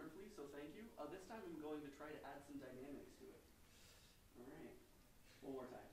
wonderfully, so thank you. Uh, this time I'm going to try to add some dynamics to it. All right, one more time.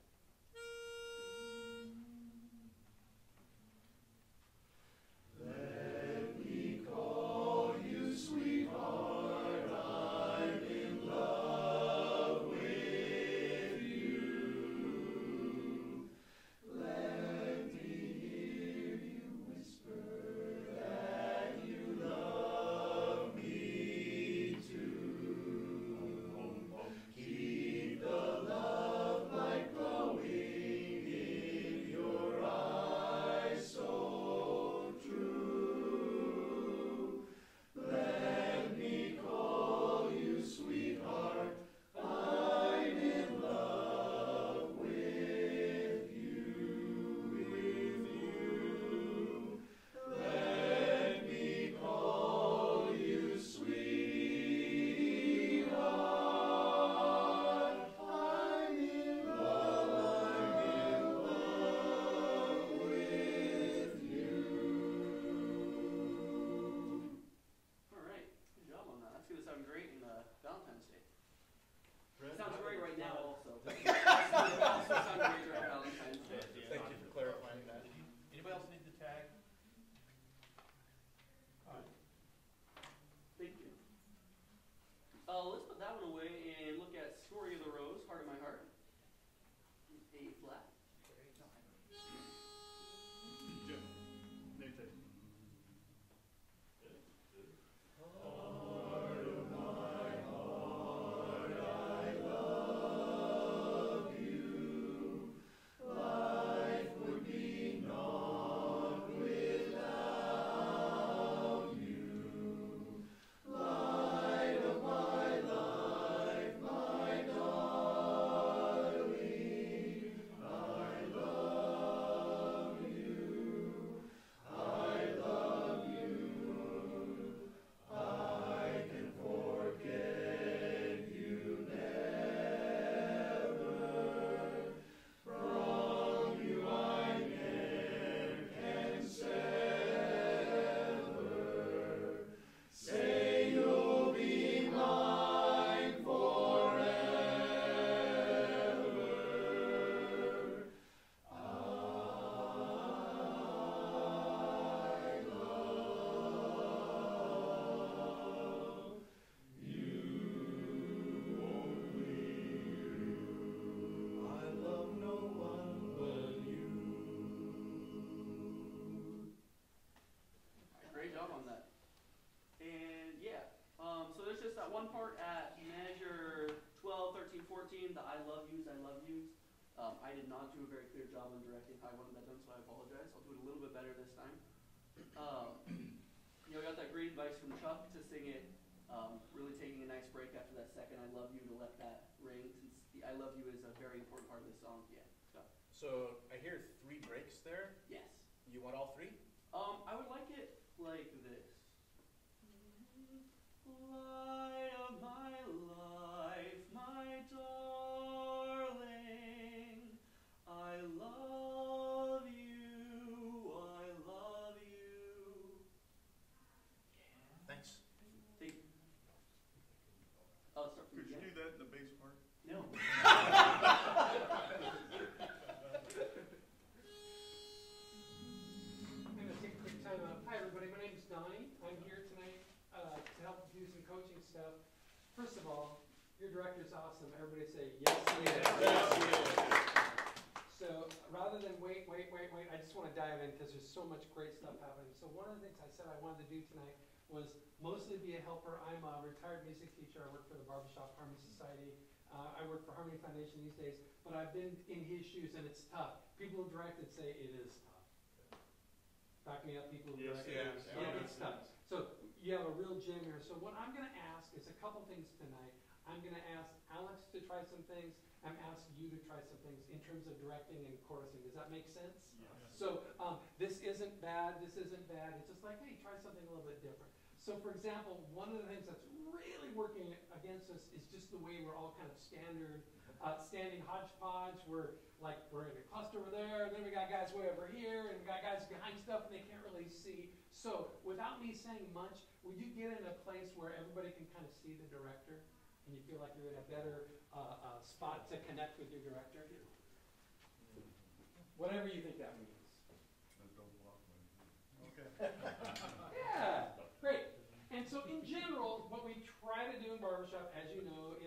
That one away and look I love you is a very important part of this song. Yeah, so, So I hear three breaks there. yes. You want all three? Um, I would like it like this. Light stuff. First of all, your director's awesome. Everybody say, yes, he is. So, rather than wait, wait, wait, wait, I just wanna dive in, cause there's so much great stuff happening. So one of the things I said I wanted to do tonight was mostly be a helper. I'm a retired music teacher. I work for the Barbershop Harmony Society. Uh, I work for Harmony Foundation these days, but I've been in his shoes and it's tough. People who directed say it is tough. Back me up, people who Yes, directed. it is. Yeah, it's tough. You have a real gem here. So what I'm gonna ask is a couple things tonight. I'm gonna ask Alex to try some things. I'm asking you to try some things in terms of directing and chorusing. Does that make sense? Yes. So, um, this isn't bad, this isn't bad, it's just like, hey, try something a little bit different. So for example, one of the things that's really working against us is just the way we're all kind of standard, uh, standing hodgepodge. We're like, we're in a cluster over there, and then we got guys way over here, and we got guys behind stuff, and they can't really see. So without me saying much, would you get in a place where everybody can kind of see the director? And you feel like you're in a better, uh, uh, spot to connect with your director? Whatever you think that means. Okay. Yeah, great. And so in general, what we try to do in barbershop, as you know, is if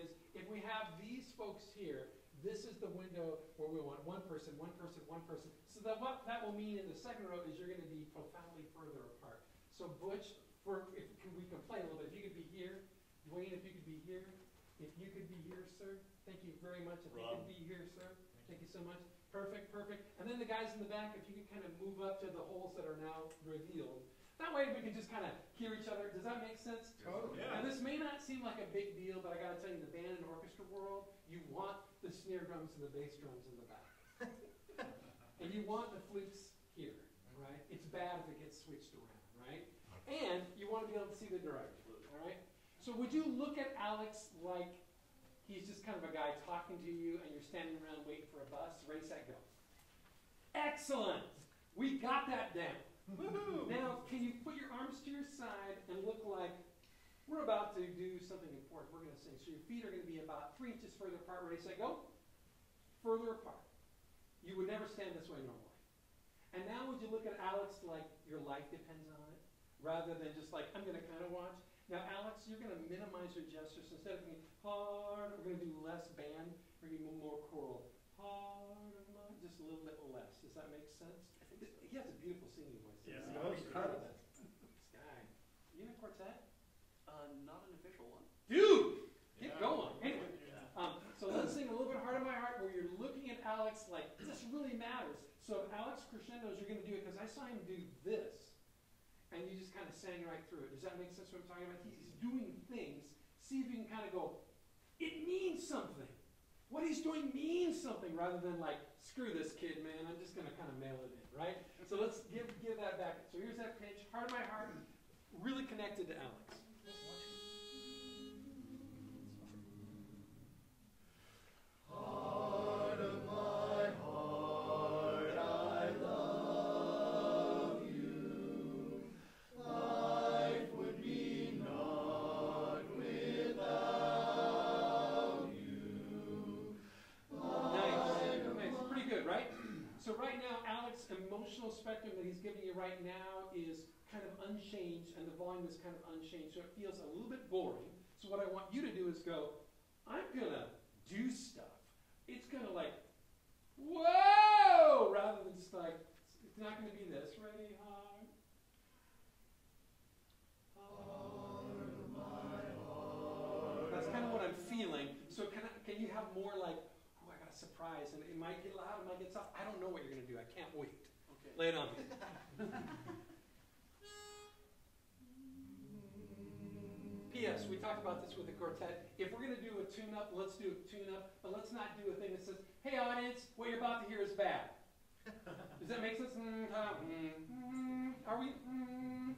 we have these folks here, this is the window where we want one person, one person, one person. So that what that will mean in the second row is you're gonna be profoundly further apart. So Butch, for, if, we can play a little bit, if you could be here, Dwayne, if you could be here, if you could be here, sir, thank you very much, if you Rob. could be here, sir, thank you so much. Perfect, perfect. And then the guys in the back, if you could kind of move up to the holes that are now revealed. That way we can just kind of hear each other. Does that make sense? Totally. And this may not seem like a big deal, but I gotta tell you, in the band and orchestra world, you want the snare drums and the bass drums in the back. And you want the flutes here, right? It's bad if it gets switched around, right? And you wanna be able to see the director, alright? So would you look at Alex like he's just kind of a guy talking to you and you're standing around waiting for a bus? Ready, set, go. Excellent! We got that down. Now, can you put your arms to your side and look like we're about to do something important? We're going to sing. So your feet are going to be about three inches further apart. Ready, say, go. Further apart. You would never stand this way normally. And now, would you look at Alex like your life depends on it, rather than just like I'm going to kind of watch? Now, Alex, you're going to minimize your gestures. Instead of being hard, we're going to do less band. We're going to be more choral. Hard, just a little bit less. Does that make sense? He has a beautiful singing voice. Yeah, He's he not does. proud of that. This guy. You in a quartet? Uh, not an official one. Dude! Get Yeah. going. Anyway, Yeah. um, so let's sing a little bit Heart of My Heart where you're looking at Alex like, this really matters. So if Alex crescendos, you're going to do it because I saw him do this. And you just kind of sang right through it. Does that make sense what I'm talking about? He's doing things. See if you can kind of go, it means something. What he's doing means something rather than like, screw this kid, man. I'm just going to kind of mail it in, right? So let's give, give that back. So here's that pitch, Heart of My Heart, really connected to Alex. Spectrum that he's giving you right now is kind of unchanged, and the volume is kind of unchanged, so it feels a little bit boring. So what I want you to do is go, I'm gonna do stuff. It's gonna like, whoa, rather than just like, it's not gonna be this. Ready, hard. Okay. Lay it on me. P.S. We talked about this with the quartet. If we're gonna do a tune-up, let's do a tune-up, but let's not do a thing that says, "Hey, audience, what you're about to hear is bad." Does that make sense? Mm, uh, mm, mm. Are we? Mm,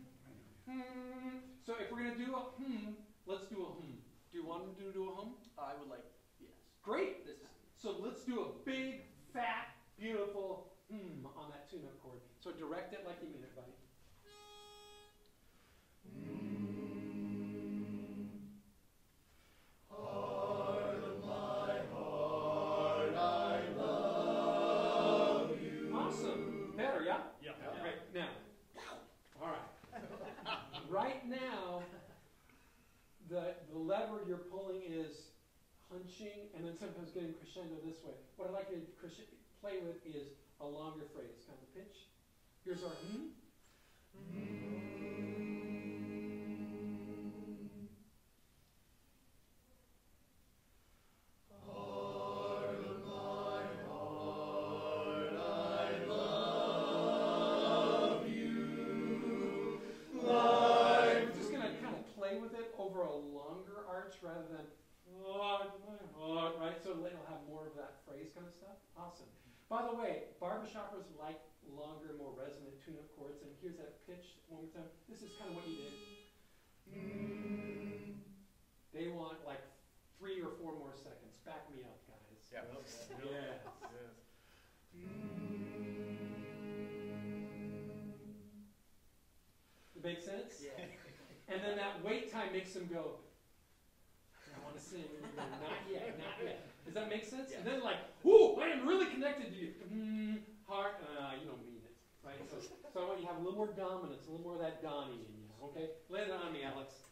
mm. So if we're gonna do a hmm, let's do a hmm. Do you want to do a hum? I would like, yes. Great. This is, So let's do a big, fat, beautiful hmm on that tune-up chord. So direct it like you mean it, buddy. Awesome. Better, yeah? Yeah. Right now. All right. right now, the, the lever you're pulling is hunching and then sometimes getting crescendo this way. What I'd like you to cresce- play with is a longer phrase, kind of pitch. Here's our hmm. We're just gonna kind of play with it over a longer arch rather than "Lord, my heart," right? So it'll have more of that phrase kind of stuff. Awesome. By the way, barbershoppers like longer, more resonant tune-up chords. And here's that pitch one more time. This is kind of what you did. Mm. They want like three or four more seconds. Back me up, guys. Yeah. yes. yes. Mm. It sense? Yeah. and then that wait time makes them go, I want to sing. not yet, not yet. Does that make sense? Yeah. And then like, ooh, I am really connected to you. Mm heart, uh, you don't mean it, right? So, so you have a little more dominance, a little more of that Donny in you. Okay, lay it on me, Alex.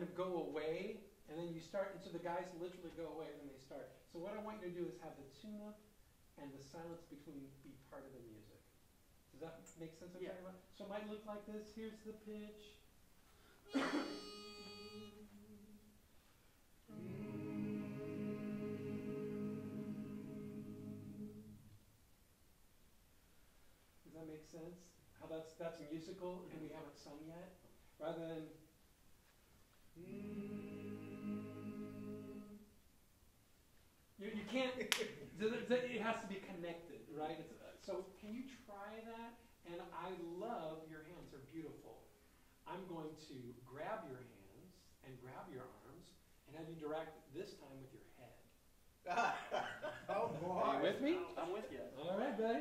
Kind of go away, and then you start. And so the guys literally go away, and then they start. So what I want you to do is have the tune-up and the silence between be part of the music. Does that make sense? Yeah. So it might look like this. Here's the pitch. Does that make sense? How that's that's musical and we haven't sung yet, rather than. You, you can't. th- th- it has to be connected, right? It's, uh, so can you try that? And I love your hands; they're beautiful. I'm going to grab your hands and grab your arms and have you direct this time with your head. Oh, Are you with me? I'm with you. All right, buddy.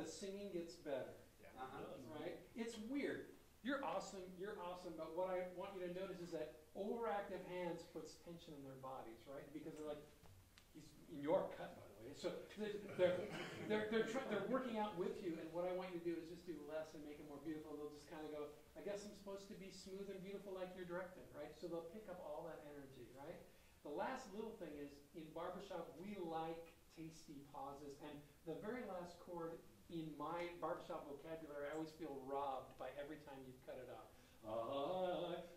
The singing gets better? Uh-huh. right? It's weird. You're awesome. You're awesome. But what I want you to notice is that overactive hands puts tension in their bodies, right? Because they're like, he's in your cut, by the way. So they're they're they're they're, tr- they're working out with you. And what I want you to do is just do less and make it more beautiful. They'll just kind of go. I guess I'm supposed to be smooth and beautiful like you're directing, right? So they'll pick up all that energy, right? The last little thing is in barbershop we like tasty pauses, and the very last chord in my barbershop vocabulary, I always feel robbed by every time you cut it off. I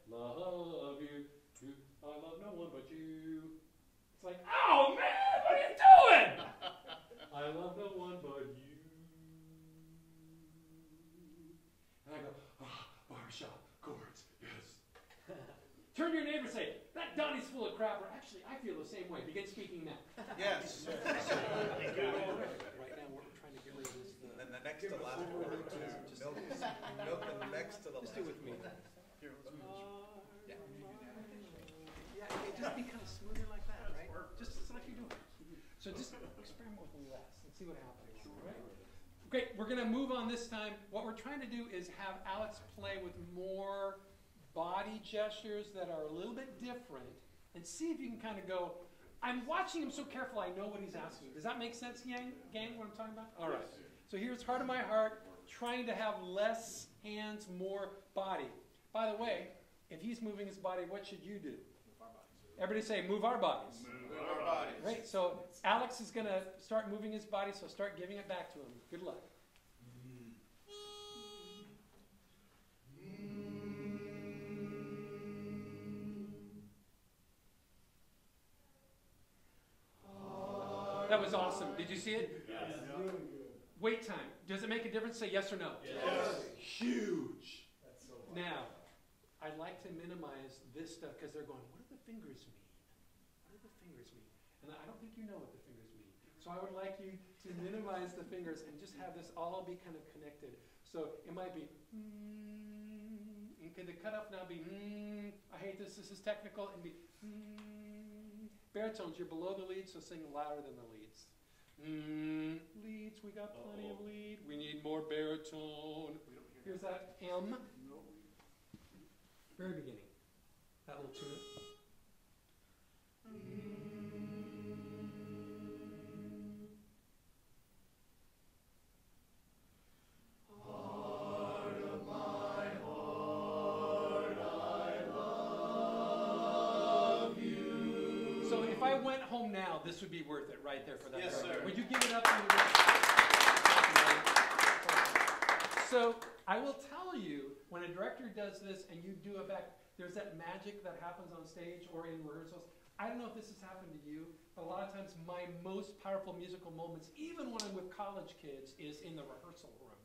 love you. you- I love no one but you. It's like, oh man, what are you doing? I love no one but you. And I go, ah, barbershop chords, yes. Turn to your neighbor and say, that Donny's full of crap, or actually, I feel the same way. Begin speaking now. Yes. Right now, we're trying to get rid of this. And the next to last word to milk, milk the next to the Just last. do it with me. word. Yeah, okay, just be kind of smoother like that, right? Just just like you're doing. So just experiment with less and see what happens. Right? Great, we're gonna move on this time. What we're trying to do is have Alex play with more body gestures that are a little bit different and see if you can kind of go, I'm watching him so careful I know what he's asking. Does that make sense, gang? Gang, what I'm talking about? All right. So here's heart of my heart, trying to have less hands, more body. By the way, if he's moving his body, what should you do? Everybody say, move our bodies. Move Our bodies. Right, so Alex is gonna start moving his body, so start giving it back to him. Good luck. That was awesome. Did you see it? Wait time. Does it make a difference? Say yes or no. Yes. Huge. Now, I'd like to minimize this stuff because they're going, what do the fingers mean? What do the fingers mean? And I don't think you know what the fingers mean. So I would like you to minimize the fingers and just have this all be kind of connected. So it might be, mm, and could the cutoff now be, mm, I hate this, this is technical, and be, mm. Baritones, you're below the lead, so sing louder than the leads. Mm, leads, we got plenty of lead. We need more baritone. Here's that M. Very beginning. That little tune. So home now, this would be worth it right there for that. Yes, director. sir. Would you give it up? So I will tell you, when a director does this and you do it back, there's that magic that happens on stage or in rehearsals. I don't know if this has happened to you, but a lot of times my most powerful musical moments, even when I'm with college kids, is in the rehearsal room.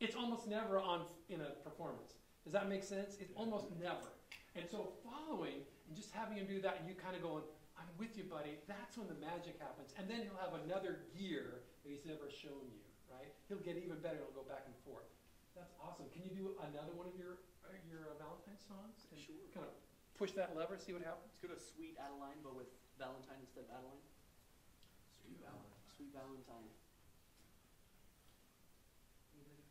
It's almost never on in a performance. Does that make sense? It's almost never. And so following and just having him do that, and you kind of going, "I'm with you, buddy." That's when the magic happens. And then he'll have another gear that he's never shown you. Right? He'll get even better. He'll go back and forth. That's awesome. Can you do another one of your uh, your uh, Valentine songs? And Sure. Kind of push that lever, see what happens. Let's go to Sweet Adeline, but with Valentine instead of Adeline. Sweet Valentine. Sweet Valentine.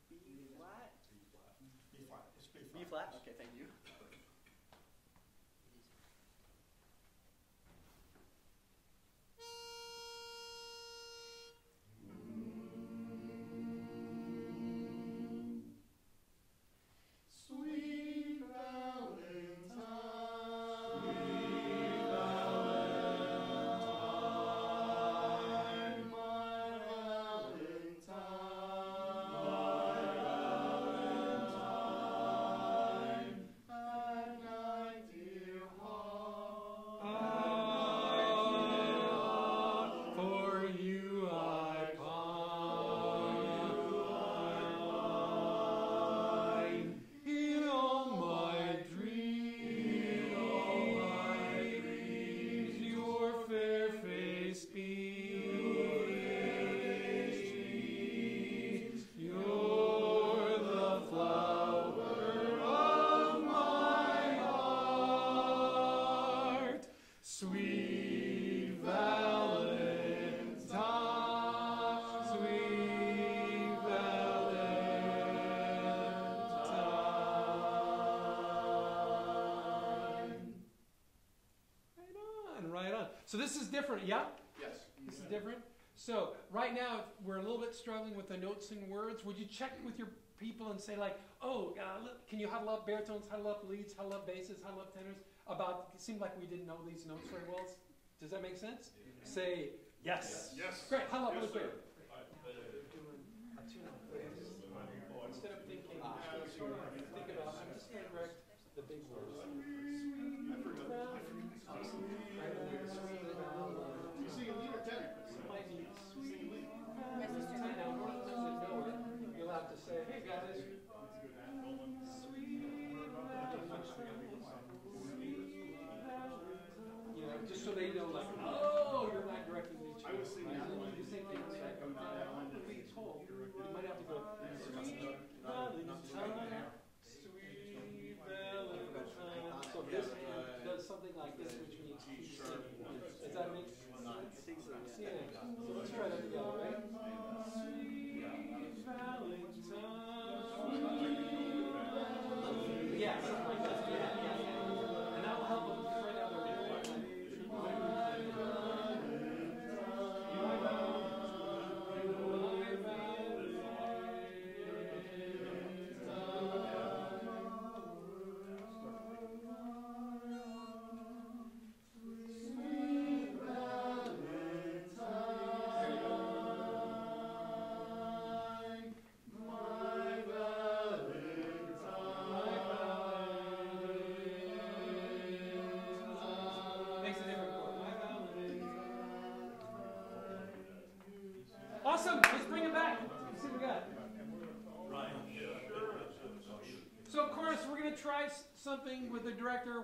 B flat? B flat, it's B B flat? Okay, thank you. So this is different, yeah? Yes. This is different. So right now we're a little bit struggling with the notes and words. Would you check with your people and say like, oh, uh, look, can you huddle up baritones, huddle up leads, huddle up basses, huddle up tenors? About it seemed like we didn't know these notes very well. Does that make sense? Say yes. Yes. Yes. Great. Huddle up Yes, really quick. Instead of thinking, think about. Yeah, something like yeah, yeah.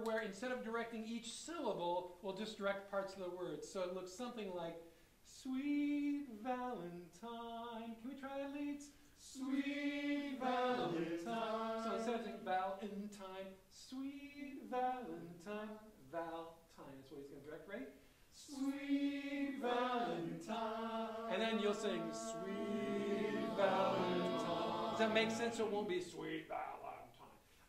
Where instead of directing each syllable, we'll just direct parts of the words. So it looks something like, Sweet Valentine. Can we try that, leads? Sweet Valentine. So instead of saying Valentine, Sweet Valentine, Valentine is what he's going to direct. Ready? Sweet Valentine. And then you'll sing Sweet Valentine. Does that make sense? So it won't be Sweet Valentine.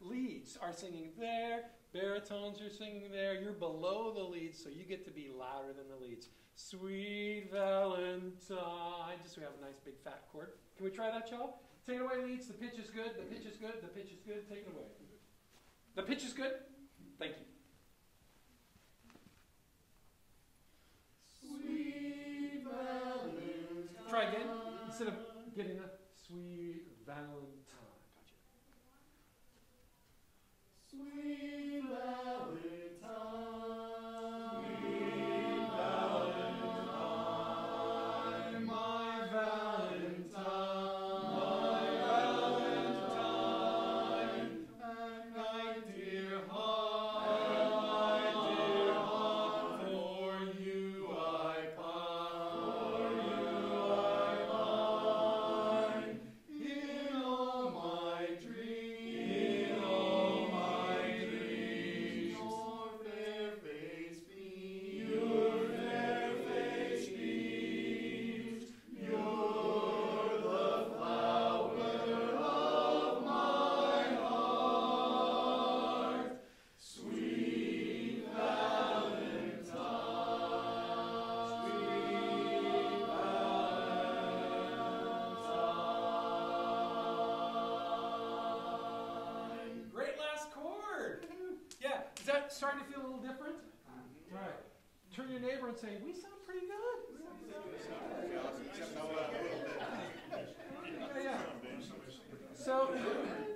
Leads are singing there, baritones you're singing there. You're below the leads, so you get to be louder than the leads. Sweet Valentine. Just so we have a nice big fat chord. Can we try that, y'all? Take it away, leads. The pitch is good. The pitch is good. The pitch is good. Take it away. The pitch is good. Thank you. Sweet Valentine. Try again. Instead of getting a sweet Valentine. Valentine. My your neighbor and say, "We sound pretty good." Yeah, yeah. So,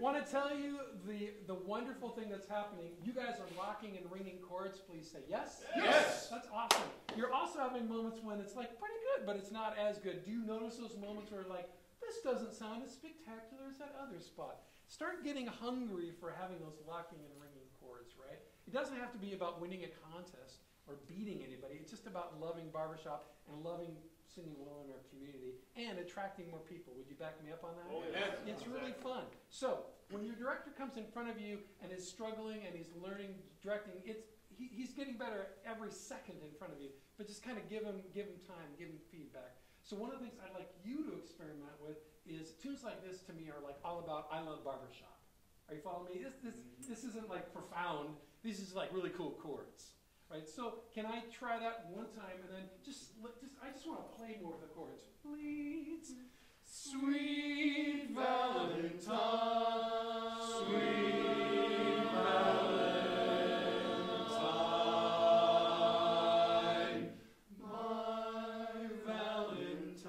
want to tell you the the wonderful thing that's happening. You guys are locking and ringing chords. Please say yes. Yes! That's awesome. You're also having moments when it's like pretty good, but it's not as good. Do you notice those moments where like this doesn't sound as spectacular as that other spot? Start getting hungry for having those locking and ringing chords, right? It doesn't have to be about winning a contest or beating anybody. It's just about loving barbershop and loving singing well in our community and attracting more people. Would you back me up on that? Oh, yeah. It's really fun. So when your director comes in front of you and is struggling and he's learning directing, it's he, he's getting better every second in front of you. But just kind of give him give him time, give him feedback. So one of the things I'd like you to experiment with is tunes like this to me are like all about I love barbershop. Are you following me? This this mm-hmm. this isn't like profound. This is like really cool chords. Right? So can I try that one time and then just just I just want to play more of the chords. Please. Sweet Valentine, sweet Valentine, my Valentine,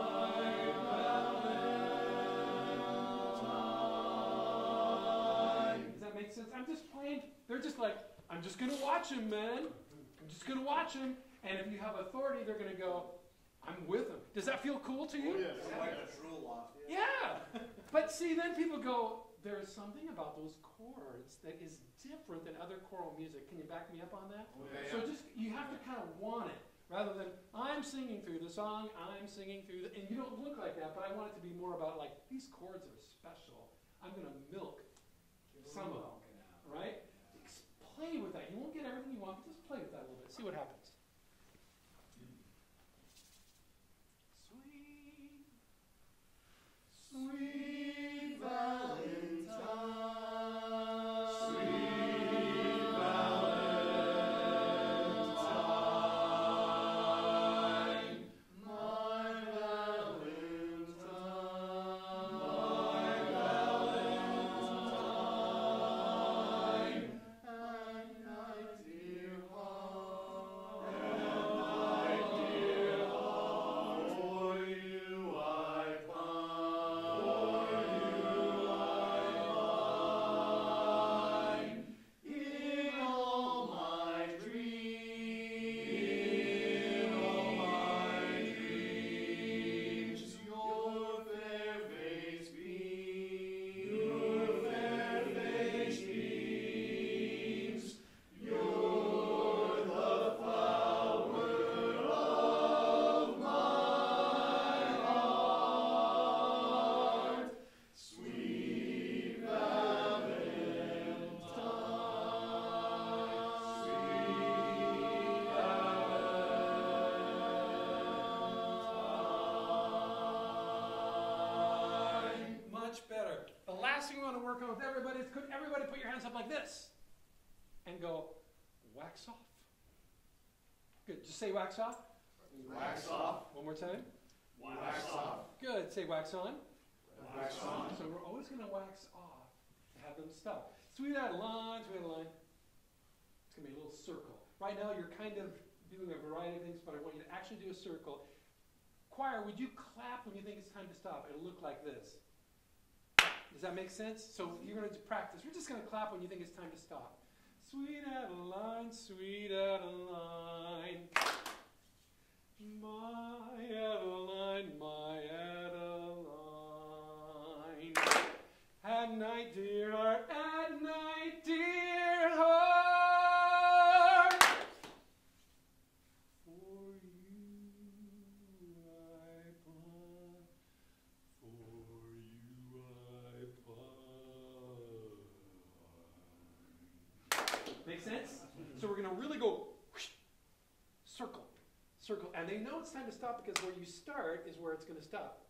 my Valentine. Does that make sense? I'm just playing. They're just like, I'm just gonna watch him, man. I'm just gonna watch him. And if you have authority, they're gonna go, I'm with him. Does that feel cool to you? Oh, yes. A. Yeah. But see, then people go, there's something about those chords that is different than other choral music. Can you back me up on that? So just, you have to kind of want it. Rather than, I'm singing through the song, I'm singing through the, and you don't look like that, but I want it to be more about like, these chords are special. I'm going to milk some of them, right? Play with that. You won't get everything you want, but just play with that a little bit. See what happens. Sweet. Sweet Valentine. Everybody put your hands up like this? And go, wax off. Good, just say wax off. Wax off. One more time. Wax off. Good, say wax on. Wax on. So we're always gonna wax off to have them stop. Sweet out a line, sweet out a line. It's gonna be a little circle. Right now, you're kind of doing a variety of things, but I want you to actually do a circle. Choir, would you clap when you think it's time to stop? It'll look like this. Does that make sense? So you're gonna practice. We're just gonna clap when you think it's time to stop. Sweet Adeline, sweet Adeline. My Adeline, my Adeline. At night, dear at night, dear heart. For you I pine, for you I pine. Make sense? So we're gonna really go whoosh, circle, circle, and they know it's time to stop because where you start is where it's gonna stop.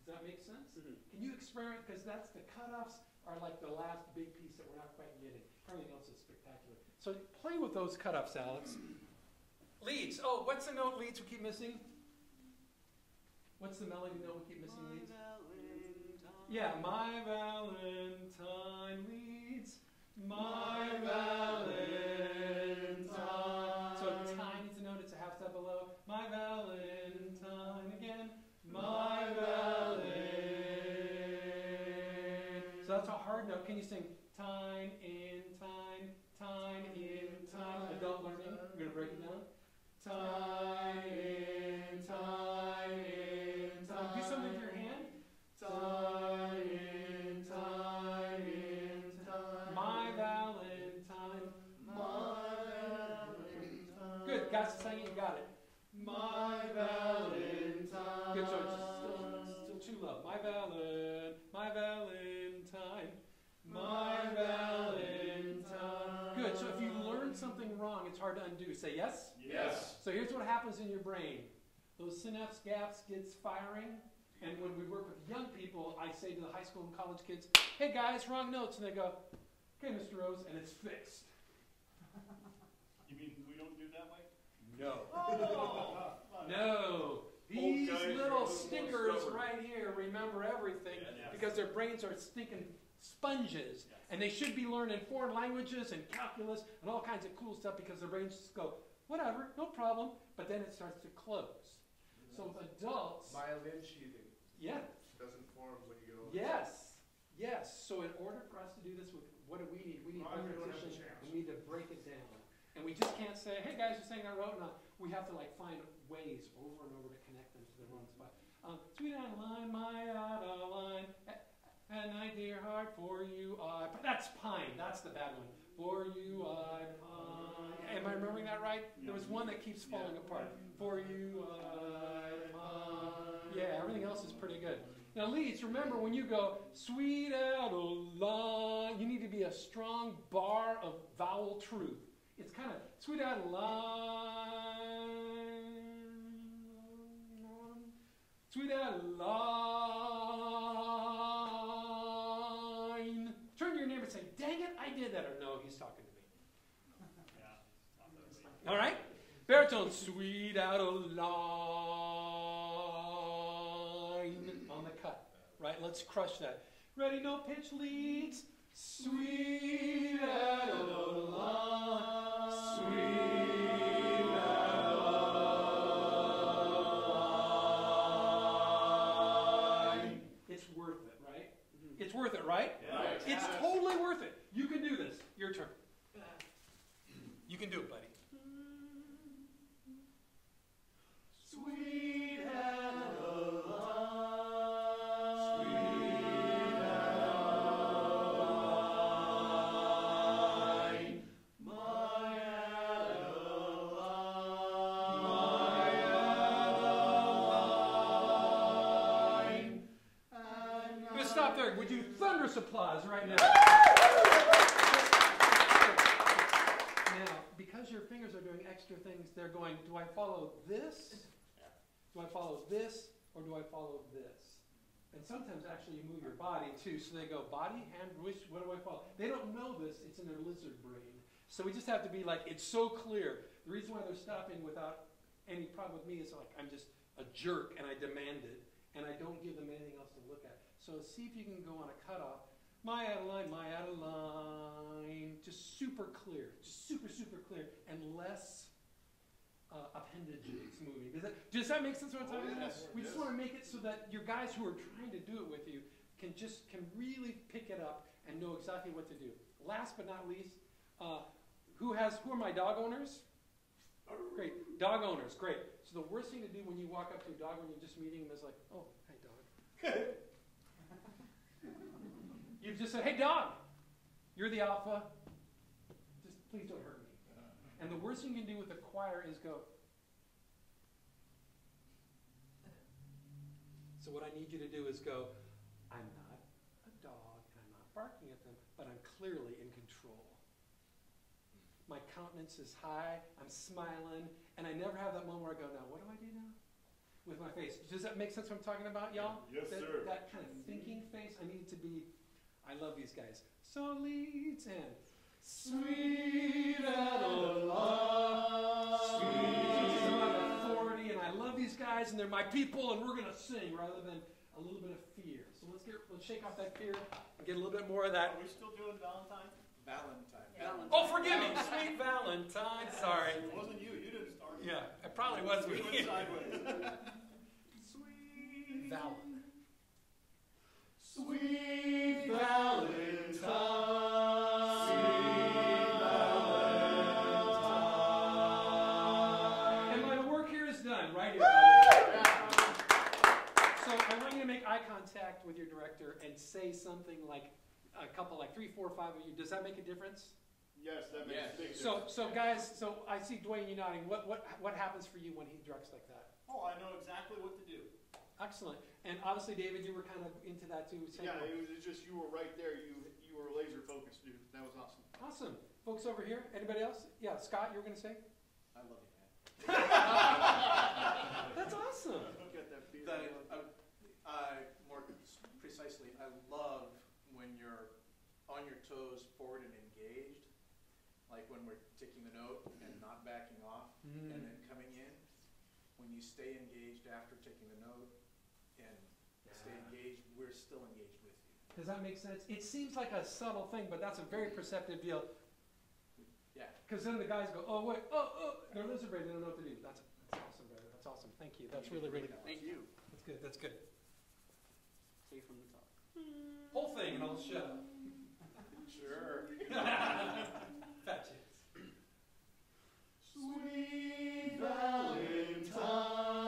Does that make sense? Mhm. Can you experiment? Because that's the cutoffs are like the last big piece that we're not quite getting. Everything else is spectacular. So play with those cutoffs, Alex. Leads. Oh, what's the note leads we keep missing? What's the melody note we keep missing leads? Yeah, my Valentine leads. My Valentine. My Valentine again. My Valentine. So that's a hard note. Can you sing time in time, time in time? Adult learning. We're gonna break it down. Time in time undo. Say yes. Yes. So here's what happens in your brain. Those synapse gaps gets firing, and when we work with young people, I say to the high school and college kids, "Hey guys, wrong notes," and they go, "Okay, Mr. Rose," and it's fixed. You mean we don't do it that way? No. Oh. No, these guys are a little little more stickers right here remember everything Yeah. because their brains are stinking sponges, and they should be learning foreign languages and calculus and all kinds of cool stuff because their brains just go, "Whatever, no problem," but then it starts to close. So with adults, Myelin sheathing yeah, doesn't form when you older. Yes, yes. So in order for us to do this, with what do we need? We need Well, we don't have a repetition, we need to break it down. And we just can't say, hey guys, you're saying I wrote, no. We have to like find ways over and over to connect them to the wrong spot. Um, sweet Adeline, my Adeline, and I dear heart, for you I, but that's pine, that's the bad one. For you I pine. Am I remembering that right? There was one that keeps falling apart. For you I pine. Yeah, everything else is pretty good. Now, leads, remember when you go, sweet Adeline, you need to be a strong bar of vowel truth. It's kind of, sweet Adeline, sweet Adeline. Turn to your neighbor and say, dang it, I did that. Or no, he's talking to me. All right? Baritone, sweet Adeline. On the cut. Right? Let's crush that. Ready, no pitch leads. Sweet Adeline. Sweet Adeline. It's worth it, right? Mm-hmm. It's worth it, right? It's totally worth it. You can do this. Your turn. You can do it, buddy. They're going, do I follow this? Do I follow this? Or do I follow this? And sometimes actually you move your body too, so they go body, hand, which, what do I follow? They don't know this, it's in their lizard brain. So we just have to be like, it's so clear. The reason why they're stopping without any problem with me is like, I'm just a jerk and I demand it, and I don't give them anything else to look at. So see if you can go on a cutoff. My out of line, my out of line, just super clear, just super, super clear, and less appendages moving. Does that, does that make sense what I'm talking about? We just want to make it so that your guys who are trying to do it with you can just, can really pick it up and know exactly what to do. Last but not least, uh, who has, who are my dog owners? Great, dog owners, great. So the worst thing to do when you walk up to a dog when you're just meeting him is like, oh, hi dog. You've just said, hey dog, you're the alpha, just please don't hurt me. And the worst thing you can do with a choir is go. So what I need you to do is go, I'm not a dog and I'm not barking at them, but I'm clearly in control. My countenance is high, I'm smiling, and I never have that moment where I go, now what do I do now? With my face. Does that make sense what I'm talking about, y'all? Yes, that, sir. That kind of thinking face, I need to be, I love these guys. So leads and sweet Adeline. Sweet authority, and I love these guys, and they're my people, and we're gonna sing rather than a little bit of fear. So let's get, let's shake off that fear and get a little bit more of that. Are we still doing Valentine? Valentine. Valentine. Oh, forgive me, sweet Valentine. Sorry. It wasn't you, you didn't start. it. Yeah, it probably was We me. went sideways. Sweet. Valen. Sweet Valentine. Eye contact with your director and say something like a couple, like three, four, five of you. Does that make a difference? Yes, that makes a big difference. So, so guys, so I see Dwayne, you nodding. What, what, what happens for you when he directs like that? Oh, I know exactly what to do. Excellent. And obviously, David, you were kind of into that too. Same Yeah, way. it was just, you were right there, you, you were laser focused, dude, that was awesome. Awesome. Folks over here, anybody else? Yeah, Scott, you were gonna say? I love you, man. That's awesome. Look at that beard. The, uh, more precisely, I love when you're on your toes, forward and engaged, like when we're taking the note and not backing off, Mm. and then coming in, when you stay engaged after taking the note and stay engaged, we're still engaged with you. Does that make sense? It seems like a subtle thing, but that's a very perceptive deal. Yeah. Because then the guys go, oh, wait, oh, oh, they're lizard brain, they don't know what to do. That's, that's awesome, brother. That's awesome. Thank you. That's really, really, good. Thank you. that's good, that's good. Say from the top. Whole thing and I'll shut up. Sure. Fat chicks. Sweet Valentine.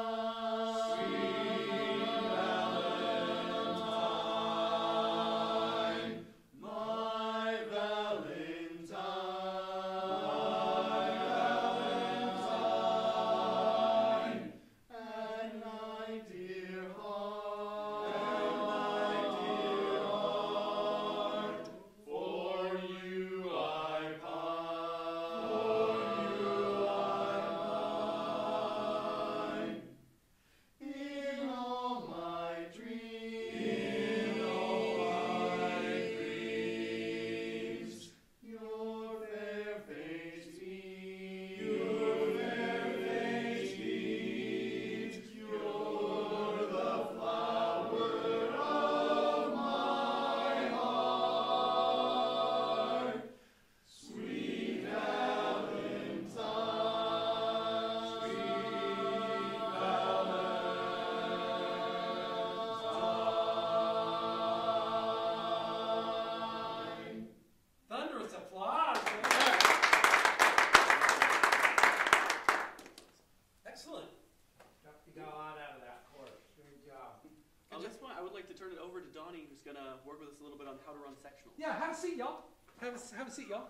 A seat, y'all. Have a, have a seat, y'all.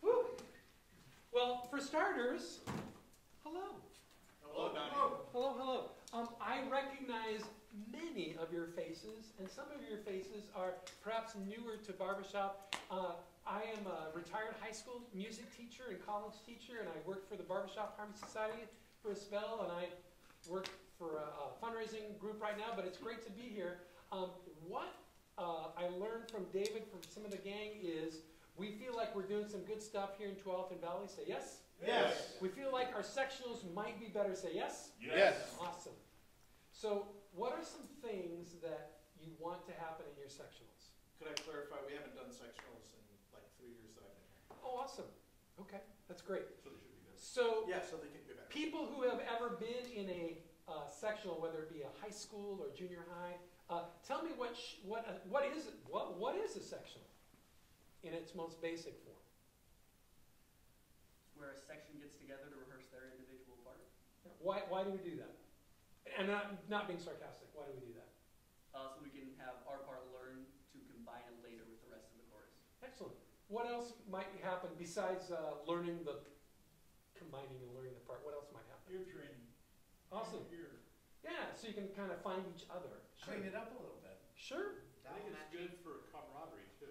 Woo. Well, for starters, hello. Hello, Donny. Hello, hello. Um, I recognize many of your faces, and some of your faces are perhaps newer to barbershop. Uh, I am a retired high school music teacher and college teacher, and I worked for the Barbershop Harmony Society for a spell, and I work for a, a fundraising group right now, but it's great to be here. Um, what uh, I learned from David, from some of the gang, is we feel like we're doing some good stuff here in Tualatin Valley. Say yes. Yes. We feel like our sectionals might be better. Say yes. Yes. Awesome. So, what are some things that you want to happen in your sectionals? Could I clarify, we haven't done sectionals in like three years that I've been here. Oh, awesome. Okay, that's great. So they should be good. So, Yeah, so they can be better. people who have ever been in a uh, sectional, whether it be a high school or junior high, uh, tell me what sh- what uh, what is it? What what is a sectional in its most basic form? Where a section gets together to rehearse their individual part. Why why do we do that? And not not being sarcastic. Why do we do that? Uh, so we can have our part learn to combine it later with the rest of the chorus. Excellent. What else might happen besides uh, learning the combining and learning the part? What else might happen? Ear training. Awesome. Ear. Yeah, so you can kind of find each other. Sure. Clean it up a little bit. Sure. I think it's good for camaraderie too.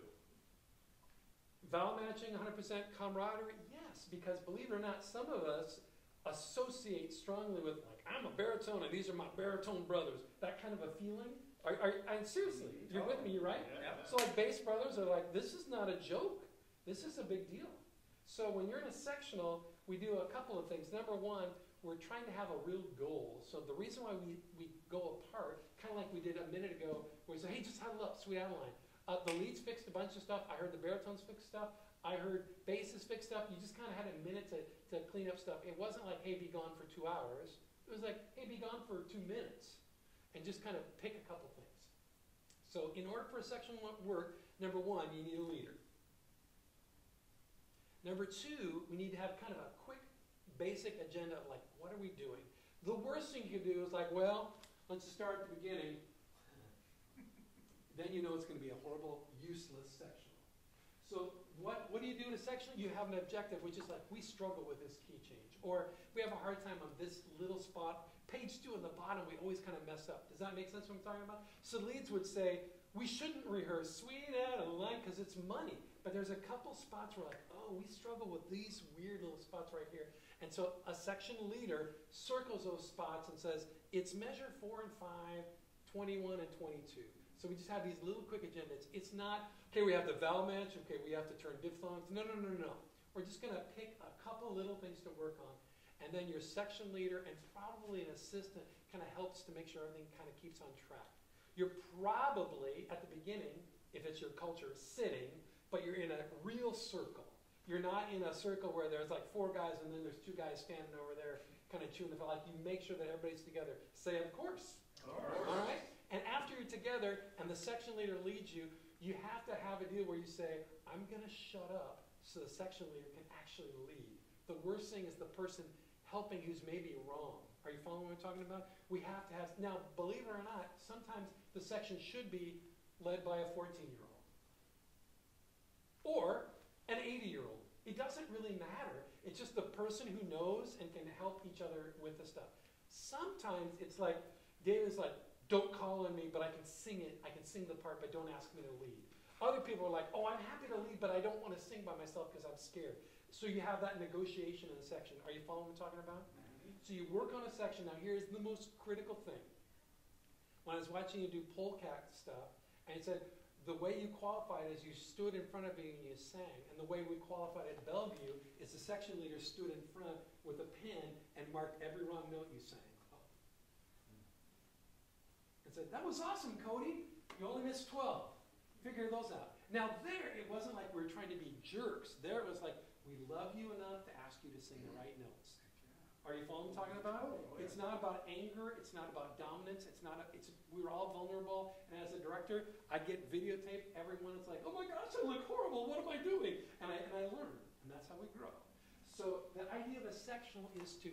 Vowel matching, 100% camaraderie, yes, because believe it or not, some of us associate strongly with like I'm a baritone and these are my baritone brothers. That kind of a feeling. Are, are, and seriously, mm-hmm. you're with me, right. Yeah. So like bass brothers are like, this is not a joke. This is a big deal. So when you're in a sectional, we do a couple of things. Number one, we're trying to have a real goal. So the reason why we, we go apart, kind of like we did a minute ago, where we say, hey, just huddle up, sweet Adeline. Uh, the leads fixed a bunch of stuff. I heard the baritones fixed stuff. I heard basses fixed stuff. You just kind of had a minute to, to clean up stuff. It wasn't like, hey, be gone for two hours. It was like, hey, be gone for two minutes. And just kind of pick a couple things. So in order for a section to work, number one, you need a leader. Number two, we need to have kind of a quick, basic agenda of like, what are we doing? The worst thing you can do is like, well, let's start at the beginning. then you know it's going to be a horrible, useless sectional. So what, what do you do in a sectional? You have an objective, which is like, we struggle with this key change. Or we have a hard time on this little spot. Page two on the bottom, we always kind of mess up. Does that make sense what I'm talking about? So leads would say, we shouldn't rehearse sweet Adeline because it's money. But there's a couple spots where like, oh, we struggle with these weird little spots right here. And so a section leader circles those spots and says, it's measure four and five, 21 and 22. So we just have these little quick agendas. It's not, okay, we have the vowel match, okay, we have to turn diphthongs. No, no, no, no. We're just going to pick a couple little things to work on. And then your section leader and probably an assistant kind of helps to make sure everything kind of keeps on track. You're probably, at the beginning, if it's your culture, sitting, but you're in a real circle. You're not in a circle where there's like four guys and then there's two guys standing over there kind of chewing the fat. Like you make sure that everybody's together. Say, of course. All right? And after you're together and the section leader leads you, you have to have a deal where you say, I'm going to shut up so the section leader can actually lead. The worst thing is the person helping who's maybe wrong. Are you following what I'm talking about? We have to have, now, believe it or not, sometimes the section should be led by a 14 year old or an 80 year old. It doesn't really matter. It's just the person who knows and can help each other with the stuff. Sometimes it's like, David's like, don't call on me, but I can sing it. I can sing the part, but don't ask me to lead. Other people are like, oh, I'm happy to lead, but I don't want to sing by myself because I'm scared. So you have that negotiation in a section. Are you following what I'm talking about? Mm-hmm. So you work on a section. Now here's the most critical thing. When I was watching you do polecat stuff, and it said the way you qualified is you stood in front of me and you sang, and the way we qualified at Bellevue is the section leader stood in front with a pen and marked every wrong note you sang. Oh. And said, "That was awesome, Cody. You only missed 12. Figure those out." Now there, it wasn't like we were trying to be jerks. There it was like, we love you enough to ask you to sing the right notes. Are you following talking about? Oh, it's not about anger. It's not about dominance. It's not. A, it's we were all vulnerable. And as a director, I get videotape. Everyone is like, "Oh my gosh, I look horrible. What am I doing?" And I and I learn, and that's how we grow. So the idea of a sectional is to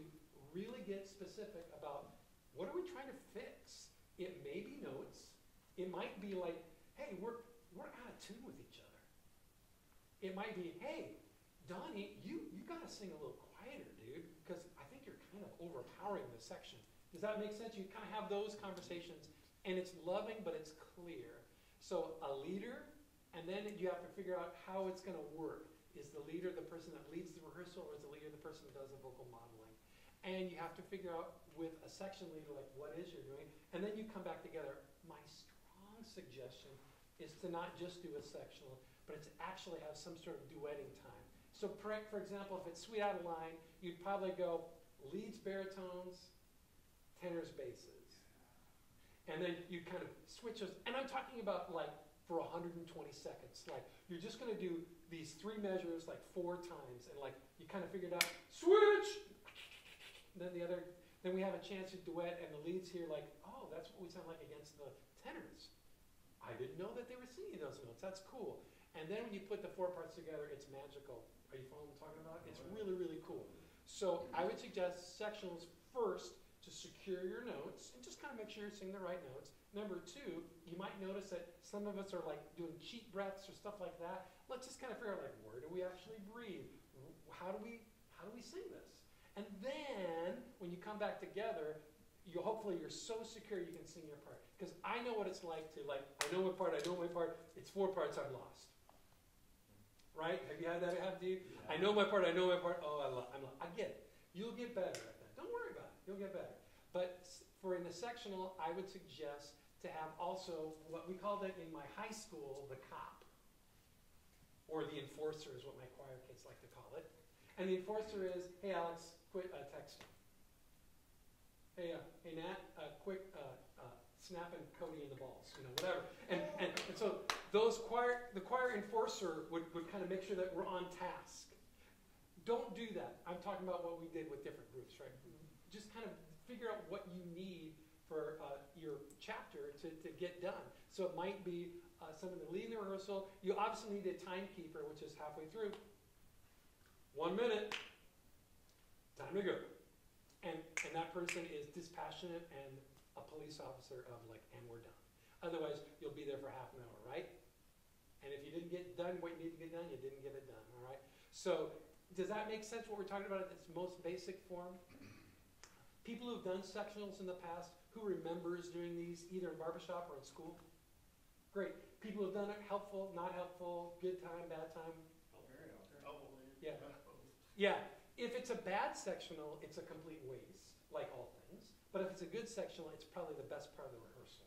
really get specific about what are we trying to fix. It may be notes. It might be like, "Hey, we're we're out of tune with each other." It might be, "Hey, Donny, you you got to sing a little quieter, dude, because I think you're kind of overpowering the section. Does that make sense? You kind of have those conversations, and it's loving, but it's clear. So a leader, and then you have to figure out how it's going to work. Is the leader the person that leads the rehearsal, or is the leader the person that does the vocal modeling? and you have to figure out with a section leader, like, what is you're doing, and then you come back together. My strong suggestion is to not just do a sectional, but it's actually have some sort of duetting time. So for, for example, if it's Sweet Adeline, you'd probably go leads, baritones, tenors, basses. And then you kind of switch those, and I'm talking about like for 120 seconds. Like you're just gonna do these three measures like four times, and like you kind of figured out switch. And then the other, then we have a chance to duet, and the leads here like, oh, that's what we sound like against the tenors. I didn't know that they were singing those notes. That's cool. And then when you put the four parts together, it's magical. Are you following what I'm talking about? It's really, really cool. So I would suggest sectionals first to secure your notes and just kind of make sure you're singing the right notes. Number two, you might notice that some of us are like doing cheat breaths or stuff like that. Let's just kind of figure out like where do we actually breathe? How do we how do we sing this? And then when you come back together, you hopefully you're so secure you can sing your part. Because I know what it's like to like I know my part, I know my part. It's four parts I've lost. Right? Have you had that happen to you? I know my part. I know my part. Oh, I love, I'm. I get it. You'll get better at that. Don't worry about it. You'll get better. But for in a sectional, I would suggest to have also what we called it in my high school, the cop, or the enforcer is what my choir kids like to call it. And the enforcer is, hey Alex, quit uh, texting. Hey, uh, hey Nat, uh, quick uh, snapping Cody in the balls, you know, whatever. And, and, and so those choir, the choir enforcer would, would kind of make sure that we're on task. Don't do that. I'm talking about what we did with different groups, right? Just kind of figure out what you need for uh, your chapter to, to get done. So it might be uh, someone lead in the rehearsal. You obviously need a timekeeper, which is halfway through. One minute. Time to go. And, and that person is dispassionate and a police officer of like, and we're done. Otherwise, you'll be there for half an hour, right? And if you didn't get done what you need to get done, you didn't get it done, all right? So, does that make sense what we're talking about at its most basic form? People who've done sectionals in the past, who remembers doing these either in barbershop or in school? Great. People who've done it, helpful, not helpful, good time, bad time? Yeah. Yeah. If it's a bad sectional, it's a complete waste, like all. But if it's a good sectional, it's probably the best part of the rehearsal,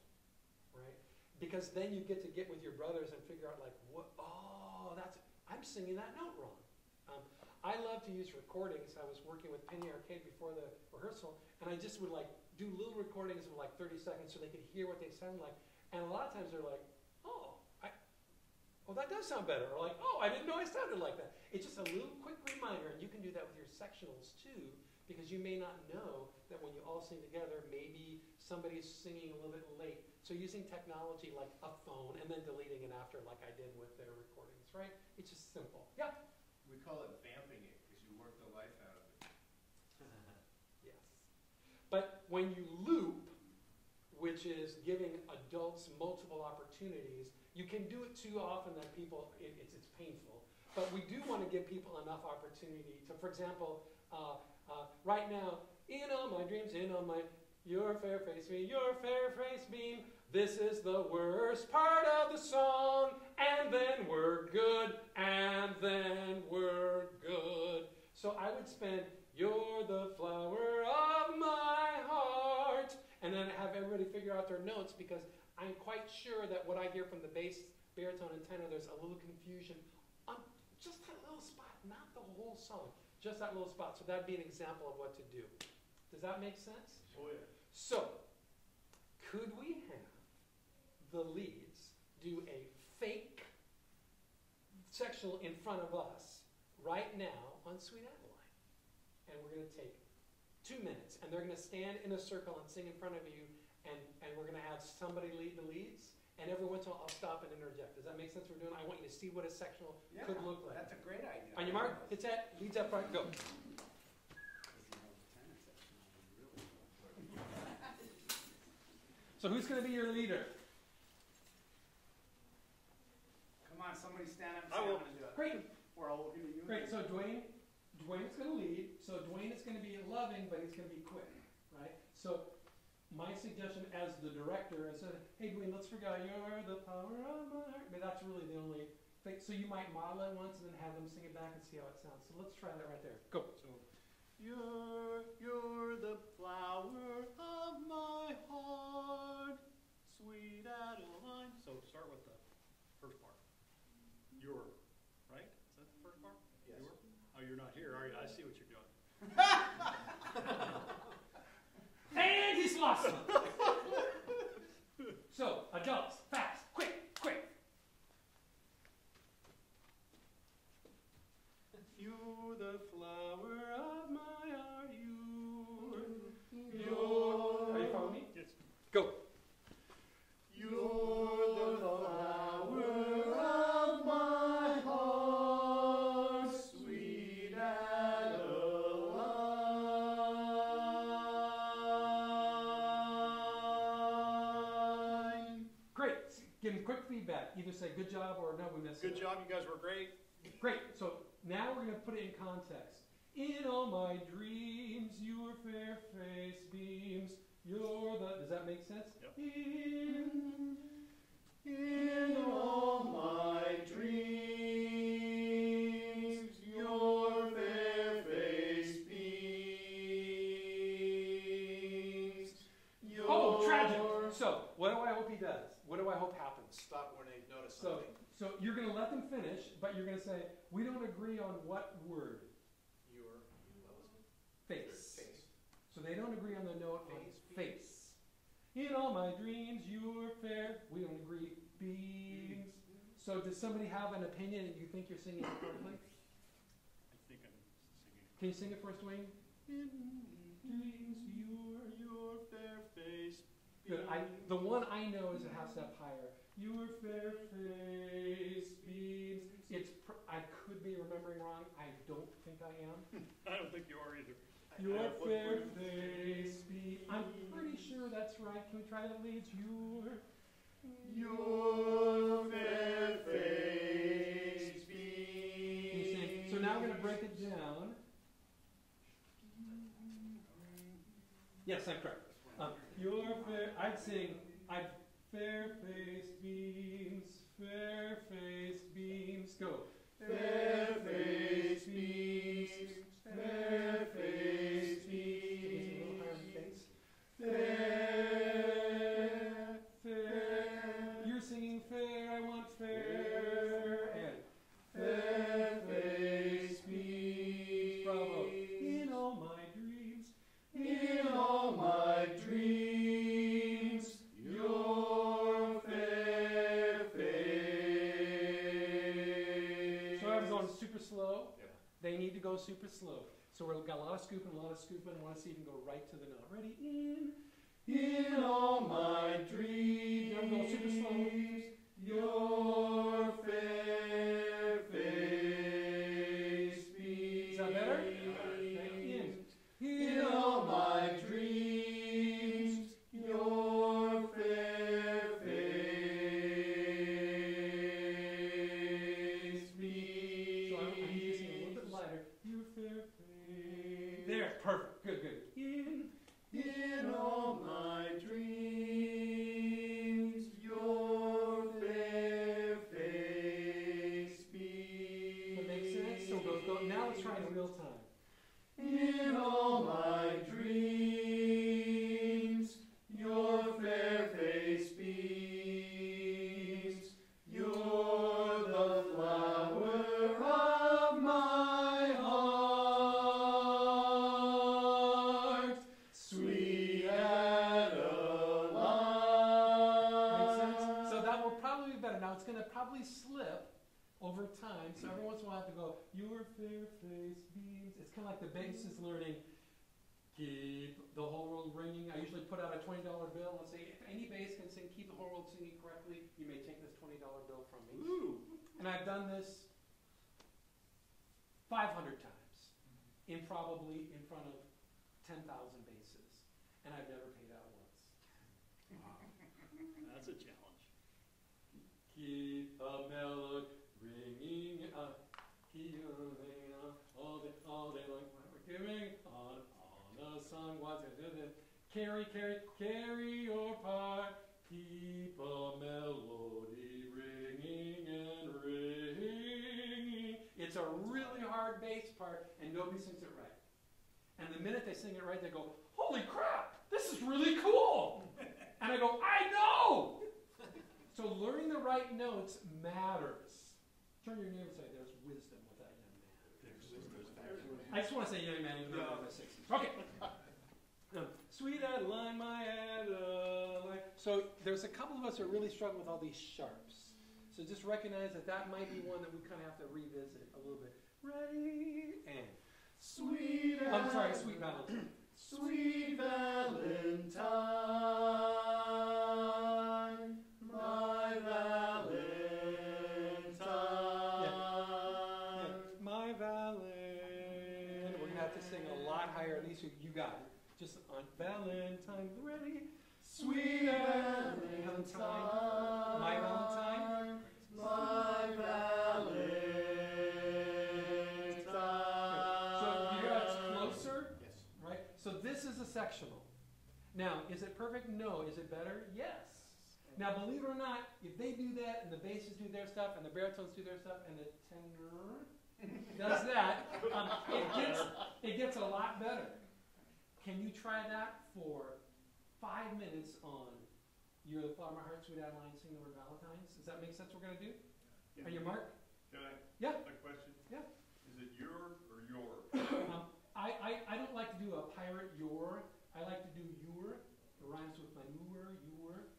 right? Because then you get to get with your brothers and figure out like, what? Oh, that's I'm singing that note wrong. Um, I love to use recordings. I was working with Penny Arcade before the rehearsal, and I just would like do little recordings of like 30 seconds so they could hear what they sound like. And a lot of times they're like, oh, I, well that does sound better. Or like, oh, I didn't know I sounded like that. It's just a little quick reminder, and you can do that with your sectionals too, because you may not know that when you all sing together, maybe somebody's singing a little bit late. So using technology like a phone and then deleting it after, like I did with their recordings, right? It's just simple. Yeah. We call it vamping it, because you work the life out of it. Yes. But when you loop, which is giving adults multiple opportunities, you can do it too often that people, it, it's, it's painful. But we do want to give people enough opportunity to, for example, uh, uh, right now, in all my dreams, in all my, your fair face beam, your fair face beam, this is the worst part of the song, and then we're good, and then we're good. So I would spend, you're the flower of my heart, and then have everybody figure out their notes because I'm quite sure that what I hear from the bass, baritone, and tenor, there's a little confusion on just that little spot, not the whole song, just that little spot. So that'd be an example of what to do. Does that make sense? Oh, yeah. So, could we have the leads do a fake sectional in front of us right now on Sweet Adeline? And we're going to take two minutes, and they're going to stand in a circle and sing in front of you, and, and we're going to have somebody lead the leads, and every once in a while I'll stop and interject. Does that make sense? What we're doing. I want you to see what a sectional could look like. That's a great idea. On your mark, get set, leads up front, go. So who's going to be your leader? Come on, somebody stand up and I say, I'm will. gonna do it. Great. We're all looking at you. Great, so Dwayne, Dwayne's gonna lead, so Dwayne is gonna be loving, but he's gonna be quick, right? So, my suggestion as the director is, uh, hey Dwayne, let's figure out you're the power of my heart, but that's really the only thing, so you might model it once and then have them sing it back and see how it sounds, so let's try that right there, go. So, You're, you're the flower of my heart, sweet Adeline. So start with the first part. Your, right? Is that the first part? Yes. Your? Oh, you're not here, are you? I see what you're lost so, adults, fast, say good job or no, we missed Good job, you guys were great. Great. So now we're going to put it in context. In all my dreams, what word? Your? Face. Face. So they don't agree on the note on Face, face. In all my dreams, you're fair. We don't agree. Beams. So does somebody have an opinion and you think you're singing it correctly? I think I'm singing. Can you sing it for us, Dwayne? In dreams, you're Your fair face. good. I, the one I know is a half step higher. Your fair face beams. It's. Pr- I could be remembering wrong. I don't think I am. I don't think you are either. Your fair face be. I'm pretty sure that's right. Can we try that, leads? Your. Your fair face Can you sing? So now I'm going to break it down. Yes, I'm correct. Um, your fair. I'd sing. Fair face beams. Fair face beams. Go. Fair face beams, fair face Can you sing a little higher beams, fair, Fair. You're singing fair. I want fair. To go super slow. So we've got a lot of scooping, a lot of scooping. I want to see if you can go right to the note. Ready? In. In all my dreams, Now go super slow. your face probably in front of 10,000 basses. And I've never paid out once. That's a challenge. Keep a melody ringing, uh, keep a ringing on all day, all day long. We're giving on, on the song. What's it? do this? Carry, carry, carry your part. Keep a melody ringing and ringing. It's a really hard bass part, and nobody sings it right. minute they sing it right, they go, "Holy crap! This is really cool!" And I go, "I know." So learning the right notes matters. Turn your neighbor and say, "There's wisdom with that young man." I just want to say young man, even though I'm in my sixties. Okay. Um, Sweet Adeline, my Adeline. So there's a couple of us who really struggle with all these sharps. So just recognize that that might be one that we kind of have to revisit a little bit. Ready and Sweet I'm sorry, Sweet Valentine. Sweet Valentine, my Valentine. My Valentine. We're gonna have to sing a lot higher. At least you, you got it. Just on Valentine. Ready? Sweet Valentine, My Valentine. Now, is it perfect? No. Is it better? Yes. Now, believe it or not, if they do that and the basses do their stuff and the baritones do their stuff and the tenor does that, um, it gets it gets a lot better. Can you try that for five minutes on "You're the flower of my heart, sweet Adeline, sing the word Valentine's"? Does that make sense? What we're gonna do? Are you Mark? Can I? Yeah. A question? Yeah. Is it your or your? Um, I, I, I don't like to do a pirate your. I like to do your. It rhymes with my newer, your.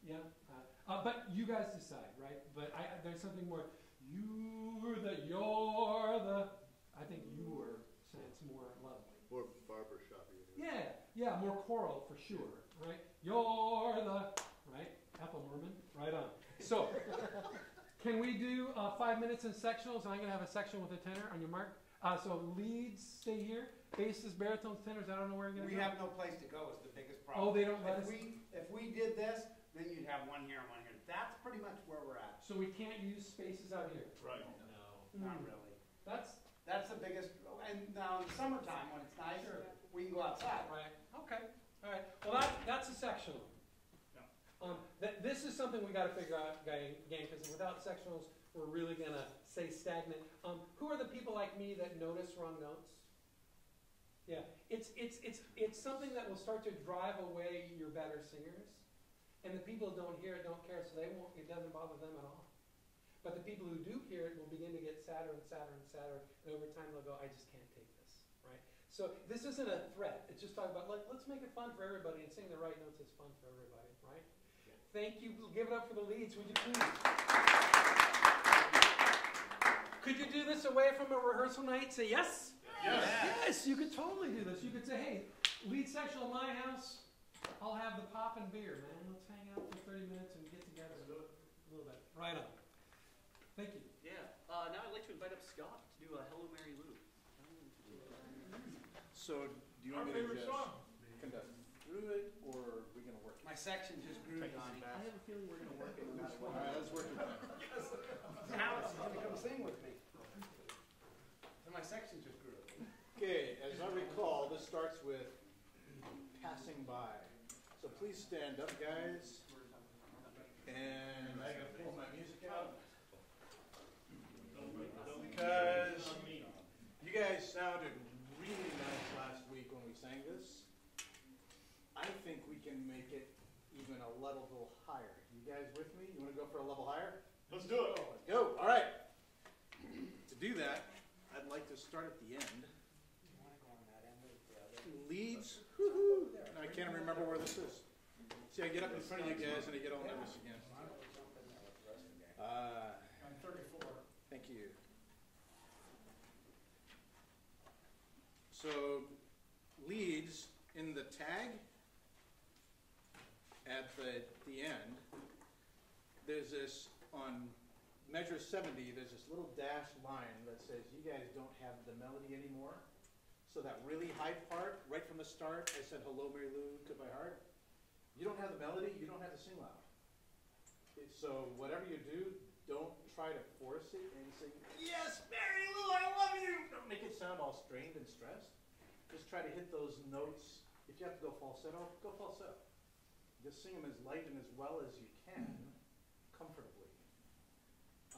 Yeah. Uh, uh, but you guys decide, right? But I, there's something more. You're the, you're the. I think your sounds more lovely. More barbershop Yeah, yeah, more choral for sure, right? You're the, right? Apple Merman, right on. So, can we do uh, five minutes in sectionals? And I'm going to have a section with a tenor on your mark. Uh, so leads stay here, basses, baritones, tenors. I don't know where you're going to We go. have no place to go is the biggest problem. Oh, they don't let us. If we, if we did this, then you'd have one here and one here. That's pretty much where we're at. So we can't use spaces out here. Right. No, not Hmm. really. That's That's the biggest, and now in the summertime, when it's nice, we can go outside. right. Okay. All right. Well, that, that's a sectional. Yeah. Um, th- this is something we got to figure out, gang, because without sectionals, we're really gonna say stagnant. Um, who are the people like me that notice wrong notes? Yeah, it's it's it's it's something that will start to drive away your better singers, and the people who don't hear it don't care, so they won't. It doesn't bother them at all. But the people who do hear it will begin to get sadder and sadder and sadder, and over time they'll go, "I just can't take this." Right? So this isn't a threat. It's just talking about let, let's make it fun for everybody and sing the right notes is fun for everybody, right? Thank you. Give it up for the leads, would you please? Could you do this away from a rehearsal night? Say yes. Yes. Yes, you could totally do this. You could say, hey, lead section of my house, I'll have the pop and beer, man. Let's hang out for 30 minutes and get together a little, a little bit. Right on. Thank you. Yeah. Uh, now I'd like to invite up Scott to do a Hello Mary Lou. So, do you Our want me to just song. conduct through it, or are we gonna work? My section just grew, Donny. I have a feeling we're gonna work it no matter All let's work it out. Alex is gonna come sing with me. And my section just grew. Okay, as I recall, this starts with passing by. So please stand up, guys. And I gotta pull my music out because you guys sounded really nice last week when we sang this. I think we can make it even a level higher. You guys with me? You wanna go for a level higher? Let's do it. Let's go, all right. To do that, I'd like to start at the end. You wanna go on that end or the other? Leads, I can't remember where this is. See, I get up in front of you guys and I get all nervous again. Uh, I'm thirty-four. thank you. So, leads in the tag at the, the end, there's this, on measure seventy, there's this little dash line that says, you guys don't have the melody anymore. So that really high part, right from the start, I said, hello, Mary Lou, to my heart. You don't have the melody, you don't have to sing loud. It- So whatever you do, don't try to force it and sing, yes, Mary Lou, I love you. Don't make it sound all strained and stressed. Just try to hit those notes. If you have to go falsetto, go falsetto. Just sing them as light and as well as you can, comfortably.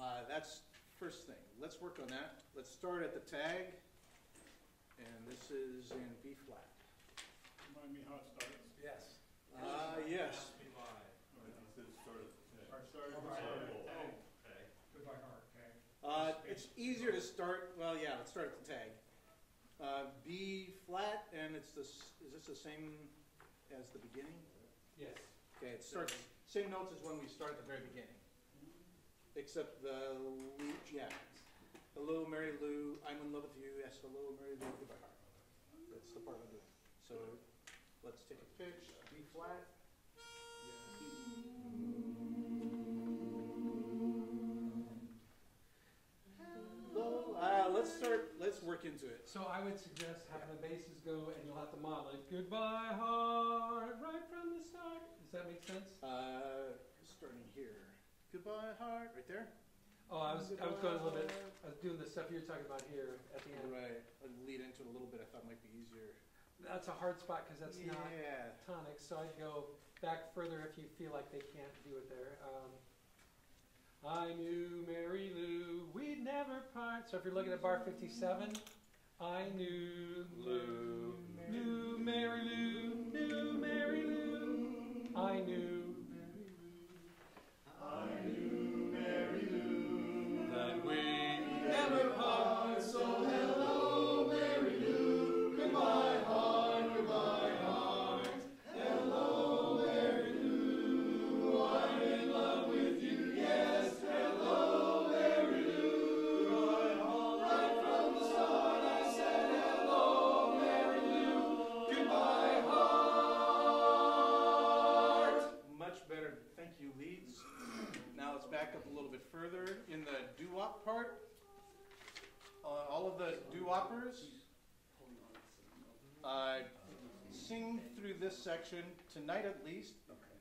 Uh, that's first thing. Let's work on that. Let's start at the tag. And this is in B flat. Remind me how it starts. Yes. Ah, yes. Our start. Goodbye, Oh, heart. Goodbye, heart, okay? Uh, it's easier to start, well, yeah, let's start at the tag. Uh, B flat, and it's this, is this the same as the beginning? Yes. Okay, it starts, same notes as when we start at the very beginning. Except the, Lou- yeah. Hello, Mary Lou, I'm in love with you, yes, hello, Mary Lou, goodbye heart. That's the part I'm doing. So, let's take a pitch, B flat. Hello, uh, let's start, let's work into it. So I would suggest having the basses go, and you'll have to model it. Goodbye, heart, right from the start. Does that make sense? Uh, starting here. Goodbye heart, right there? Oh, I was, I was going a little bit, I was doing the stuff you're talking about here at the end. Right, I'd lead into it a little bit, I thought might be easier. That's a hard spot, because that's not Yeah. tonic, so I'd go back further if you feel like they can't do it there. Um, I knew Mary Lou, we'd never part. So if you're looking at bar 57, I knew Lou, knew Mary Lou, knew Mary Lou, I knew. I knew Mary Lou, that we never part. So hello, uh, sing through this section, tonight at least,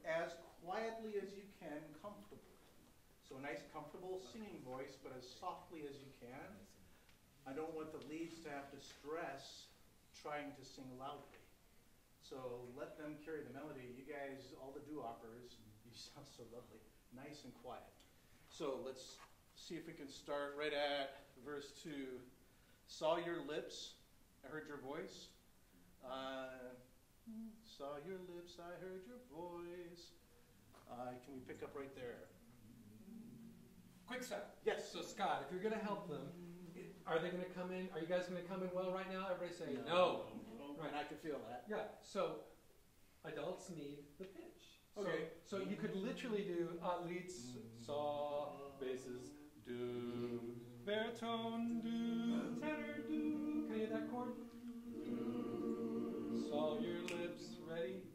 as quietly as you can, comfortably. So a nice, comfortable singing voice, but as softly as you can. I don't want the leads to have to stress trying to sing loudly. So let them carry the melody. You guys, all the doo-woppers, you sound so lovely, nice and quiet. So let's see if we can start right at verse two. Saw your lips, I heard your voice. Uh, saw your lips, I heard your voice. Uh, can we pick up right there? Quick step. Yes. So Scott, if you're gonna help them, are they gonna come in, are you guys gonna come in well right now? Everybody say no. And I can feel that. Yeah, so adults need the pitch. So- Okay. So you could literally do uh, leads, saw, basses, do, baritone, do, tenor, do. Can you hit that chord? Saw your lips, ready?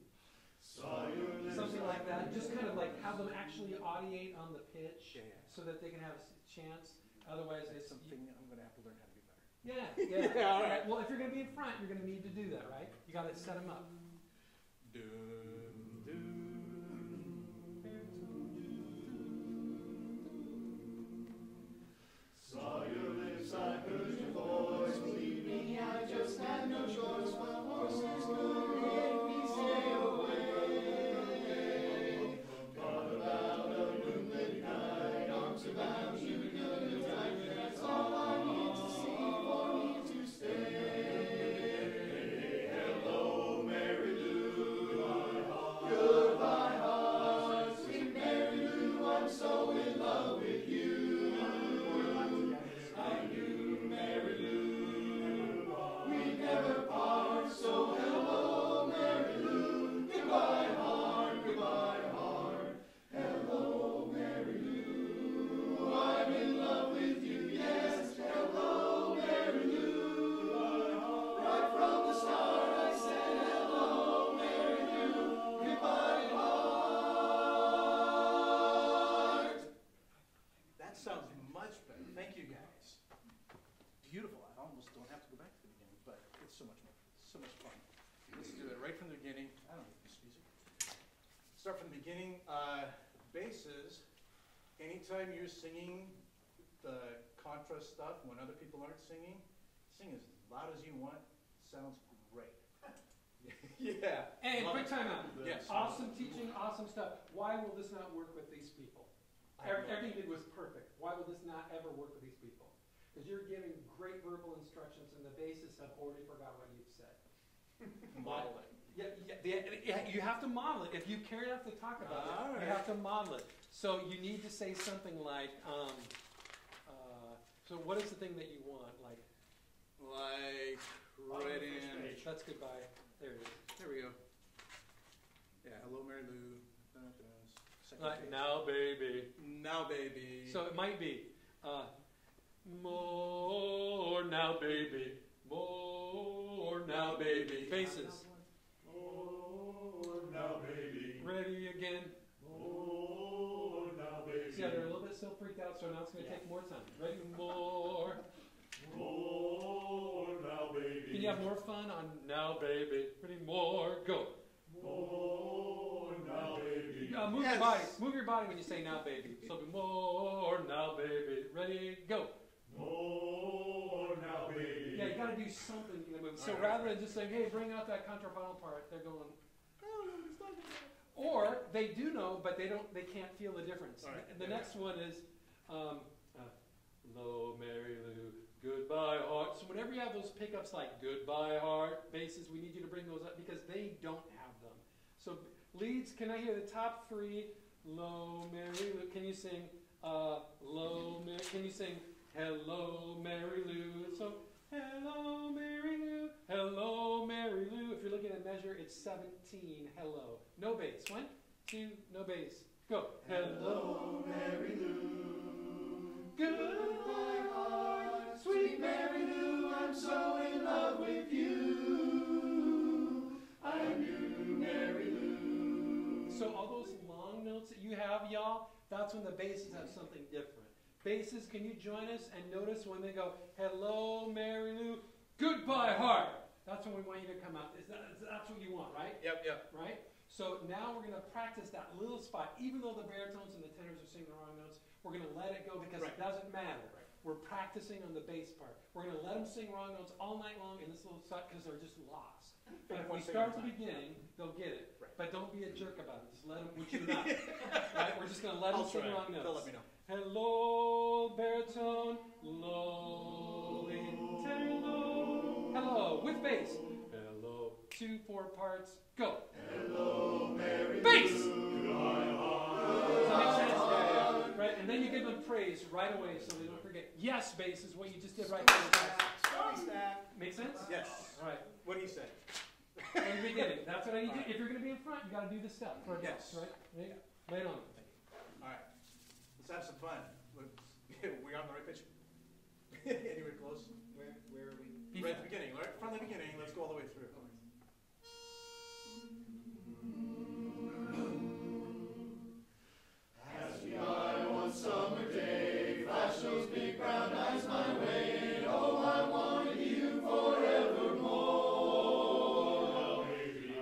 Something like that. Just kind of like have them actually audiate on the pitch Yeah, yeah. so that they can have a chance. Otherwise, it's something I'm gonna have to learn how to do better. Yeah, yeah. Yeah, all right. Well, if you're gonna be in front, you're gonna need to do that, right? You gotta set them up. Do, do. Saw your lips, I heard your voice. Believe me, I just had no choice. Singing the contra stuff when other people aren't singing, sing as loud as you want. Sounds great. yeah. Hey, Love quick it. time out. Yes. Awesome teaching, awesome stuff. Why will this not work with these people? I have Every- no Everything you did was perfect. Why will this not ever work with these people? because you're giving great verbal instructions and the basses have already forgot what you've said. Model it. Yeah, yeah, the- yeah, you have to model it. If you care enough to talk about it, All you have to model it. So you need to say something like, um, uh, so what is the thing that you want? Like, Like, right of the first in, page. that's goodbye. There it is. there we go. Yeah, hello, Mary Lou. Second Like, now, baby. Now, baby. So it might be, uh, more now, baby. More now, baby. Faces. Still freaked out, so now it's going to take more time. Ready? More. Oh, now baby. Can you have more fun on now, baby? Ready? More. Go. Oh, now baby. Uh, move Yes. your body. Move your body when you say now, baby. So be more now, baby. Ready? Go. Oh, now baby. Yeah, you got to do something in the movie. So All right, rather than just saying, "Hey, bring out that contrapuntal part," they're going. "I don't know what he's talking about." Or they do know, but they don't. They can't feel the difference. Right, The yeah, next one is, um, uh, "Hello, Mary Lou, goodbye, heart." So whenever you have those pickups like "goodbye, heart," basses, we need you to bring those up because they don't have them. So leads, can I hear the top three? Low, Mary Lou. Can you sing? Uh, low, Mary. Can you sing? Hello, Mary Lou. So, hello, Mary Lou. Hello, Mary Lou. If you're looking at measure, it's 17. Hello. No bass. One, two, no bass. Go. Hello, Mary Lou. goodbye, heart, sweet Mary Lou, I'm so in love with you. I knew Mary Lou. So all those long notes that you have, y'all, that's when the basses have something different. Basses, can you join us and notice when they go, hello, Mary Lou, goodbye, heart. That's when we want you to come out. Is that, is- that's what you want, right? Yep, yep. right? So now we're going to practice that little spot. Even though the baritones and the tenors are singing the wrong notes, we're going to let it go because Right. it doesn't matter. Right. We're practicing on the bass part. We're going to let them sing wrong notes all night long in this little spot because they're just lost. But if we start at at the beginning, they'll get it. Right. But don't be a jerk about it. Just let them, which you're not. right? We're just going to let them I'll sing try. wrong notes. They'll let me know. Hello, baritone, lowly, hello, hello, with bass. Hello, two, four parts, go. Hello, Mary Bass! Lou. Does that make sense? Right, and then you give them praise right away so they don't forget. Yes, bass is what you just did right there. Make sense? Yes. All right, What do you say? from the beginning. That's what I need to, do. if you're gonna be in front, you gotta do this stuff Yes. right? Right? Lay it on. All right. Let's have some fun. Let's- we on the right pitch? Anywhere close? Where, where are we? Be Right at the beginning, right from the beginning. Let's go all the way through. Ask me I wanted you forevermore.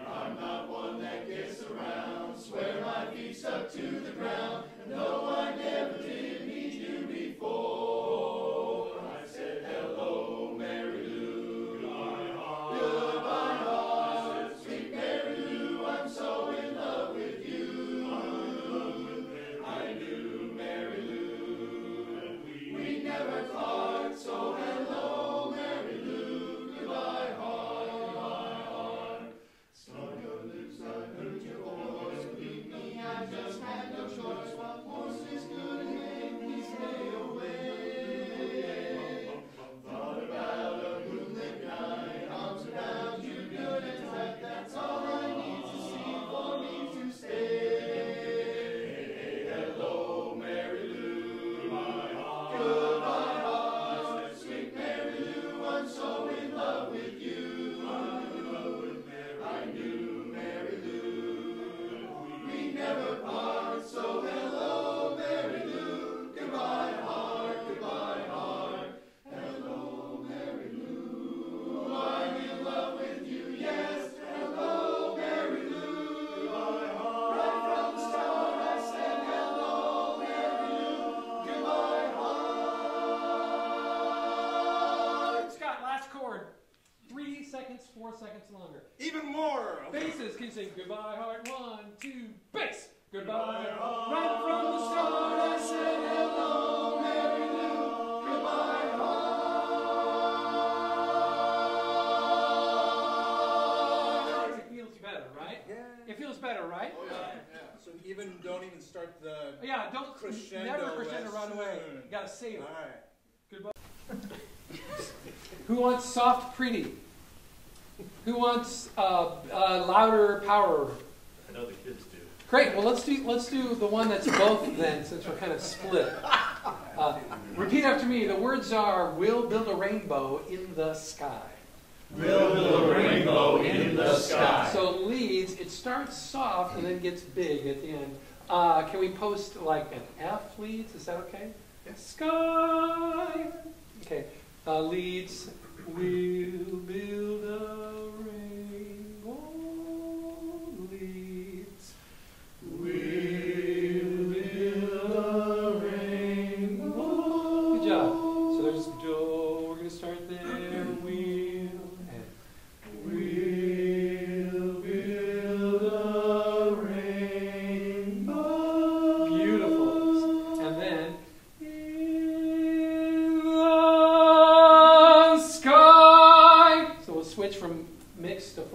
I'm not one All right. Goodbye. Who wants soft, pretty? Who wants uh, uh, louder power? I know the kids do. Great. Well, let's do let's do the one that's both then, since we're kind of split. Uh, repeat after me. The words are: "We'll build a rainbow in the sky." We'll build a rainbow in the sky. So leads. It starts soft and then gets big at the end. Uh, can we post like an F leads? Is that okay? sky. Okay. Uh, leads will build a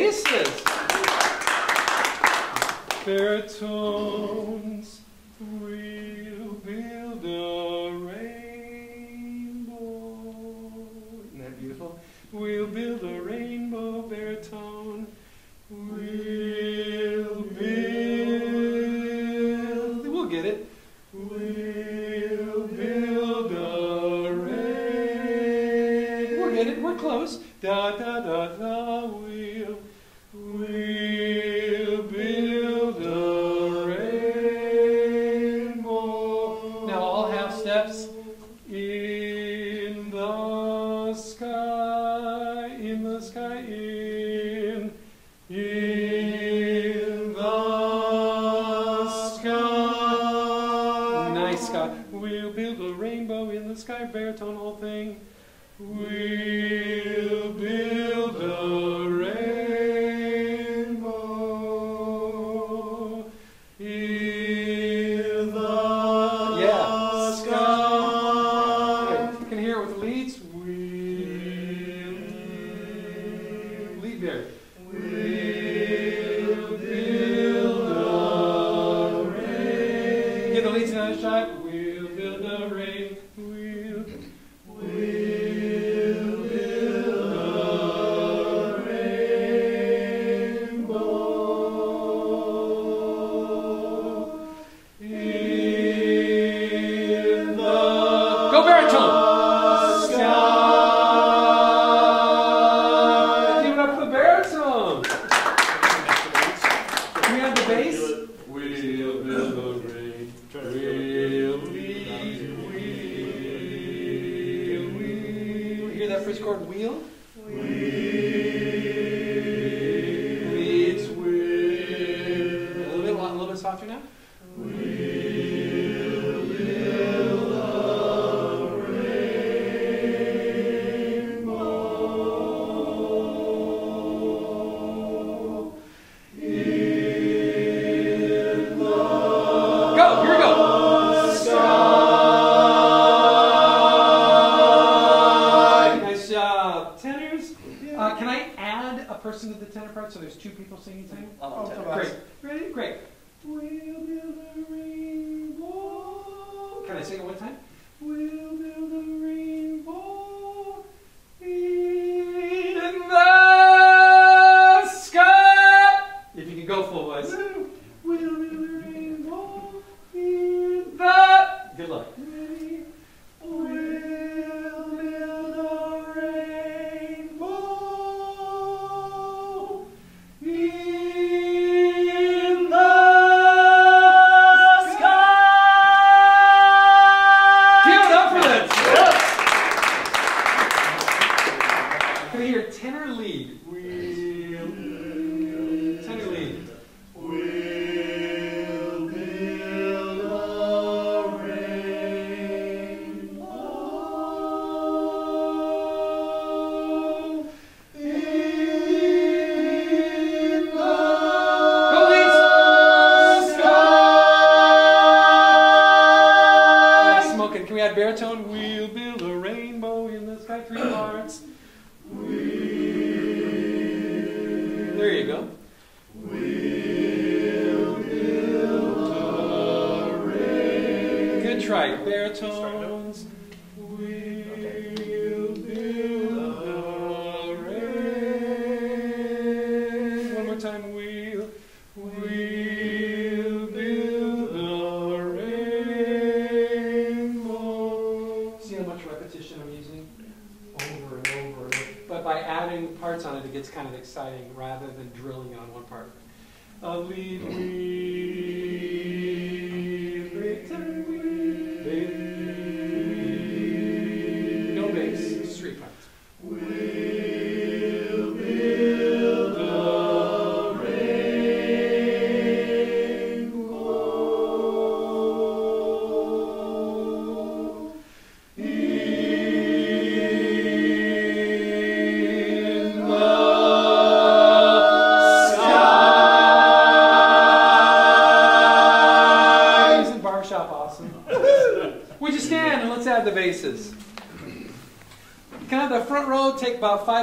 basis. Their tones will build a rainbow. Isn't that beautiful? We'll build a rainbow.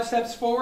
Steps forward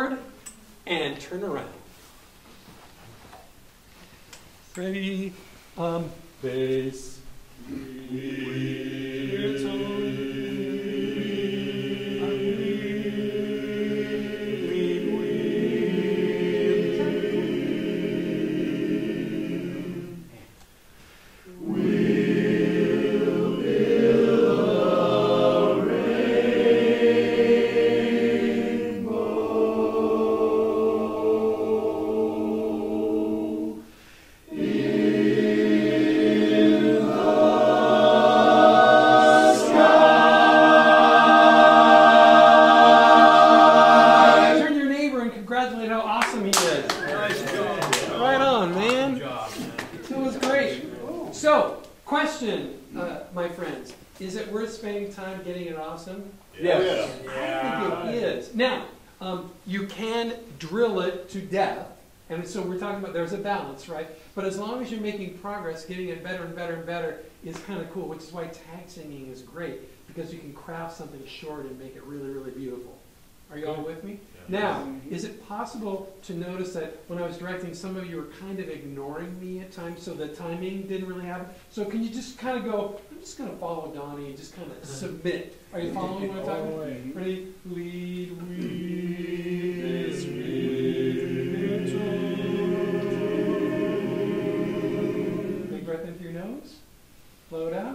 can drill it to death. And so we're talking about there's a balance, right? But as long as you're making progress, getting it better and better and better is kind of cool, which is why tag singing is great, because you can craft something short and make it really, really beautiful. Are you all with me? Now, is it possible to notice that when I was directing, some of you were kind of ignoring me at times, so the timing didn't really happen? So can you just kind of go, I'm just going to follow Donny and just kind of uh-huh. submit. Are you following what I'm talking about? Ready? Lead, lead. Big breath in through your nose. Blow it out.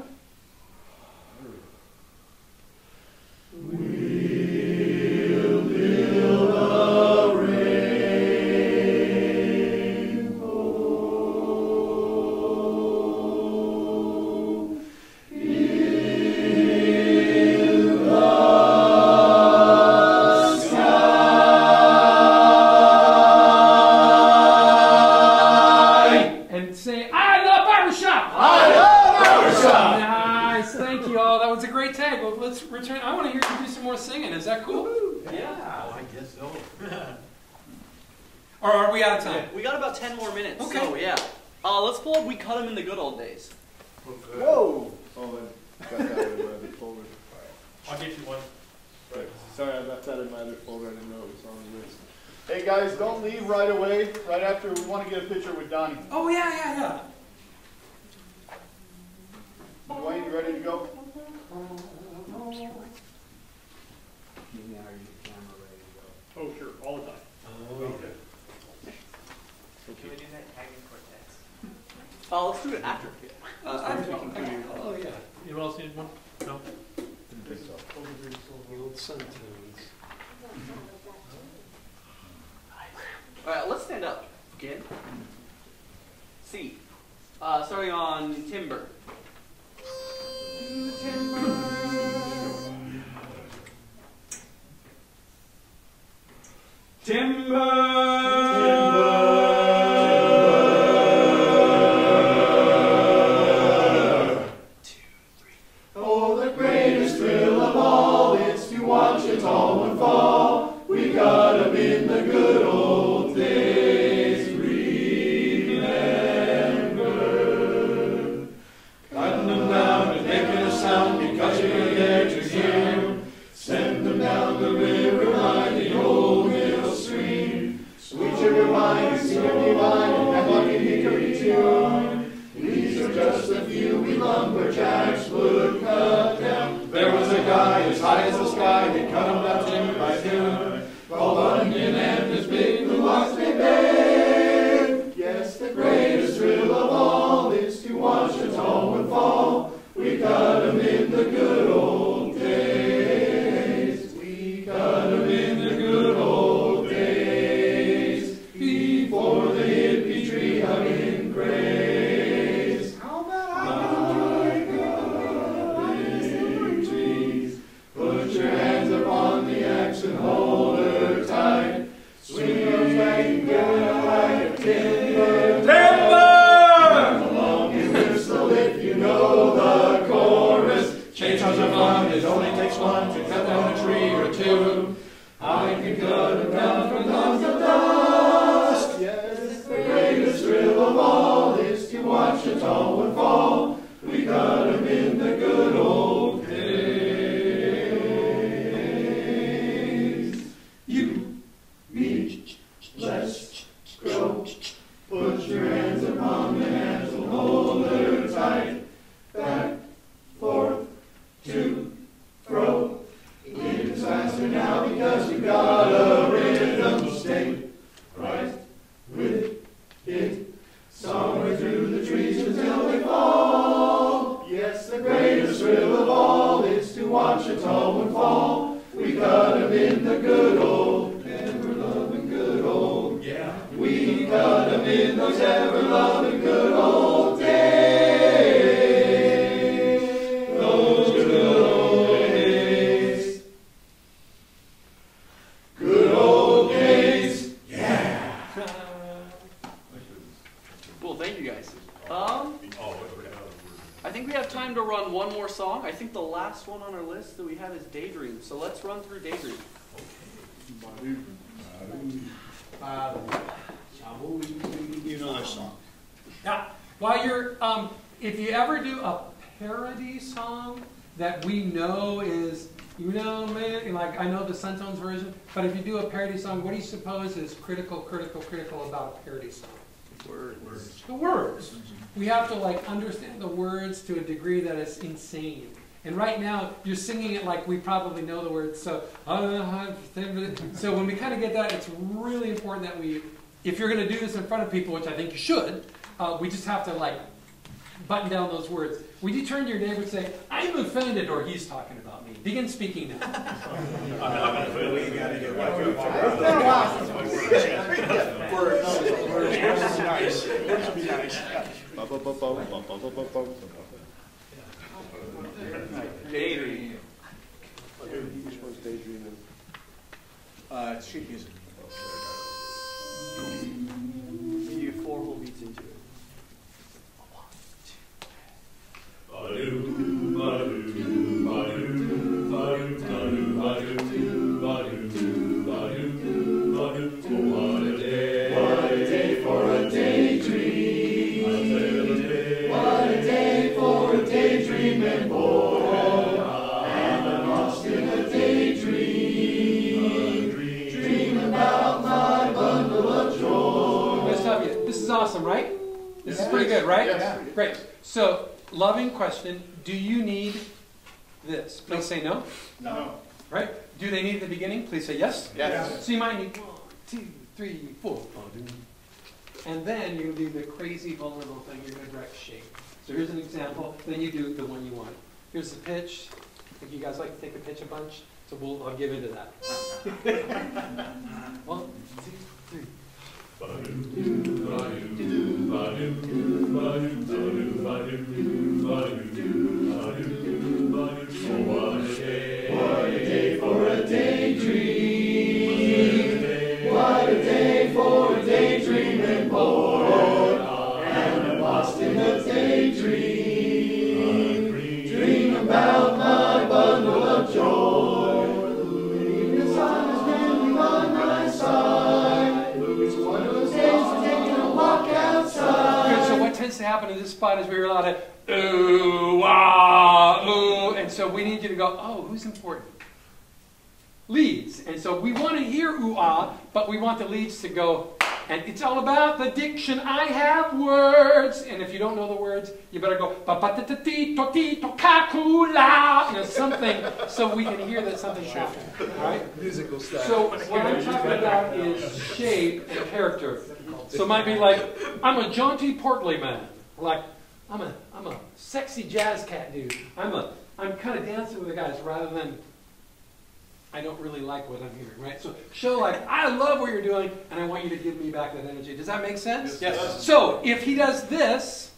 Critical, critical, critical about a parody song? Words. The words. We have to like understand the words to a degree that is insane. And right now, you're singing it like we probably know the words. So, so when we kind of get that, it's really important that we, if you're going to do this in front of people, which I think you should, uh, we just have to like button down those words. Would you turn to your neighbor and say, "I'm offended," or "He's talking about me"? Begin speaking now. Words, words, would be nice. Words would be nice. Daydream. Uh, it's sheet music. Say no. No. Right? Do they need at the beginning? Please say yes. Yes. So you might need one, two, three, four. And then you do the crazy vulnerable thing. You're going to direct shape. So here's an example. Then you do the one you want. Here's the pitch. I think you guys like to take a pitch a bunch. So we'll I'll give into that. one, two, three. Good. So what tends to happen in this spot is we hear a lot of ooh, ah, ooh, and so we need you to go, oh, who's important? Leads. And so we want to hear ooh, ah, but we want the leads to go, and it's all about the diction. I have words. And if you don't know the words, you better go, ba ba ti ti to ti to kakula, you know, something, so we can hear that something's happening. Right? Musical stuff. So what I'm talking about is shape and character. So it might be like, I'm a jaunty, portly man. Like, I'm a, I'm a sexy jazz cat dude. I'm a, I'm kind of dancing with the guys rather than, I don't really like what I'm hearing, right? So show like, I love what you're doing, and I want you to give me back that energy. Does that make sense? Yes. So if he does this,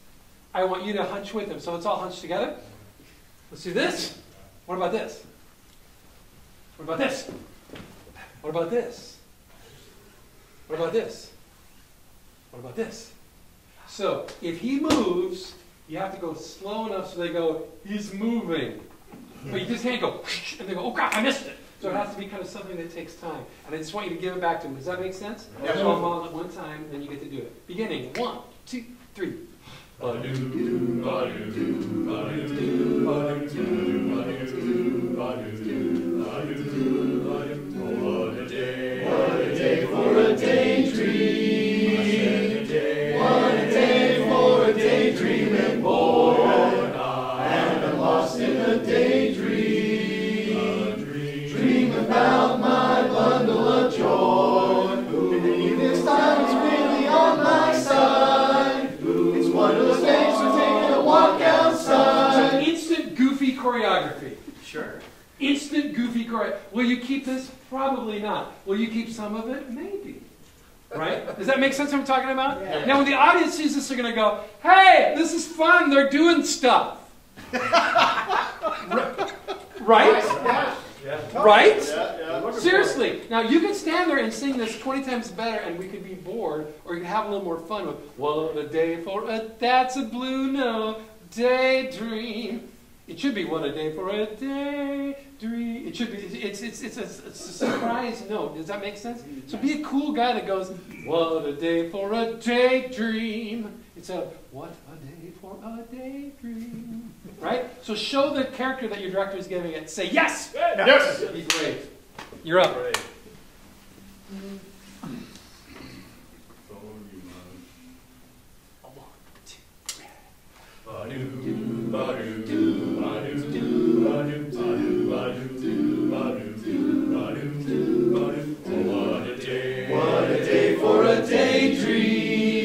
I want you to hunch with him. So let's all hunch together. Let's do this. What about this? What about this? What about this? What about this? What about this? So if he moves, you have to go slow enough so they go, he's moving. But you just can't go, and they go, oh crap, I missed it. So it has to be kind of something that takes time. And I just want you to give it back to him. Does that make sense? Yes. So I'm all at one time, then you get to do it. Beginning, one, two, three. This make sense what I'm talking about? Yeah. Now, when the audience sees this, they're going to go, hey, this is fun. They're doing stuff. right? Right? Seriously. Now, you can stand there and sing this 20 times better, and we could be bored, or you could have a little more fun with, what a day for a, that's a blue note, daydream. It should be what a day for a day dream. It should be. It's it's it's a, it's a surprise note. Does that make sense? So be a cool guy that goes, "What a day for a daydream." It's a "What a day for a daydream," right? So show the character that your director is giving it. Say yes. Yes. Be great. You're up. What a day for a daydream. What a day for a daydream.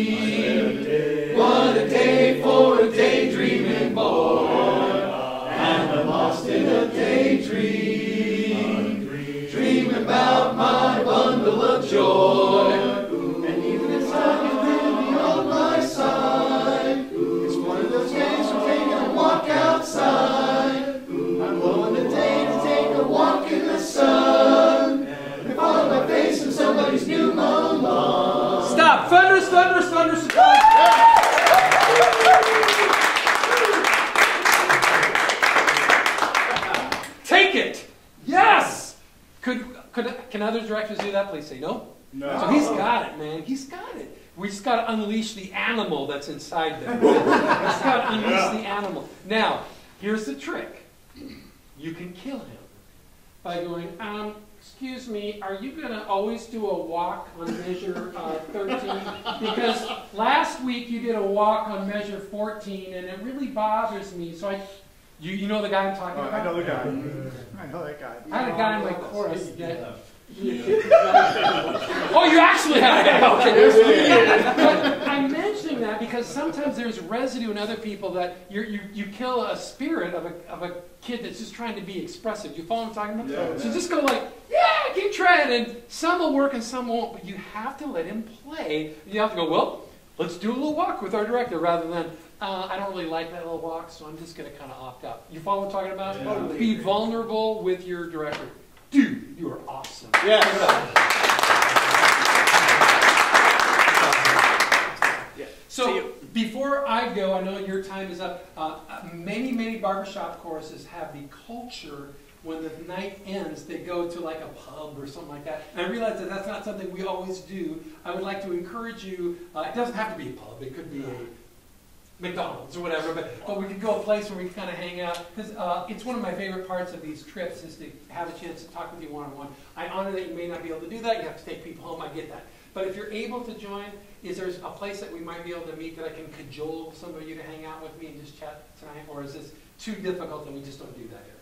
What a day for a daydreaming boy. And I'm lost in a daydream. Dreaming about my bundle of joy. Lawn. Stop. Thunders, thunders, thunders. Stop. Take it. Yes. Could could can other directors do that? Please say no. No. So he's got it, man. He's got it. We just got to unleash the animal that's inside them. we just got to unleash the animal. Now, here's the trick. You can kill him by going, um, excuse me, are you going to always do a walk on measure uh, 13? Because last week you did a walk on measure 14, and it really bothers me. So I, you, you know the guy I'm talking about? I know the guy. I know that guy. I had a guy in my chorus that. oh, you actually had a guy. Okay. But I'm mentioning that because sometimes there's residue in other people that you're, you you kill a spirit of a of a kid that's just trying to be expressive. You follow what I'm talking about? Yeah. So just go like, yeah, keep trying, and some will work and some won't. But you have to let him play. You have to go. Well, let's do a little walk with our director rather than. Uh, I don't really like that little walk, so I'm just going to kind of opt out. You follow what I'm talking about? Yeah. Be vulnerable with your director. Dude, you are awesome. Yes. Give it up. So, before I go, I know your time is up. Uh, uh, many, many barbershop courses have the culture when the night ends, they go to like a pub or something like that. And I realize that that's not something we always do. I would like to encourage you, uh, it doesn't have to be a pub, it could be a McDonald's or whatever, but, but we could go a place where we kind of hang out. Because uh, it's one of my favorite parts of these trips is to have a chance to talk with you one on one. I honor that you may not be able to do that. You have to take people home. I get that. But if you're able to join, is there a place that we might be able to meet that I can cajole some of you to hang out with me and just chat tonight? Or is this too difficult and we just don't do that here?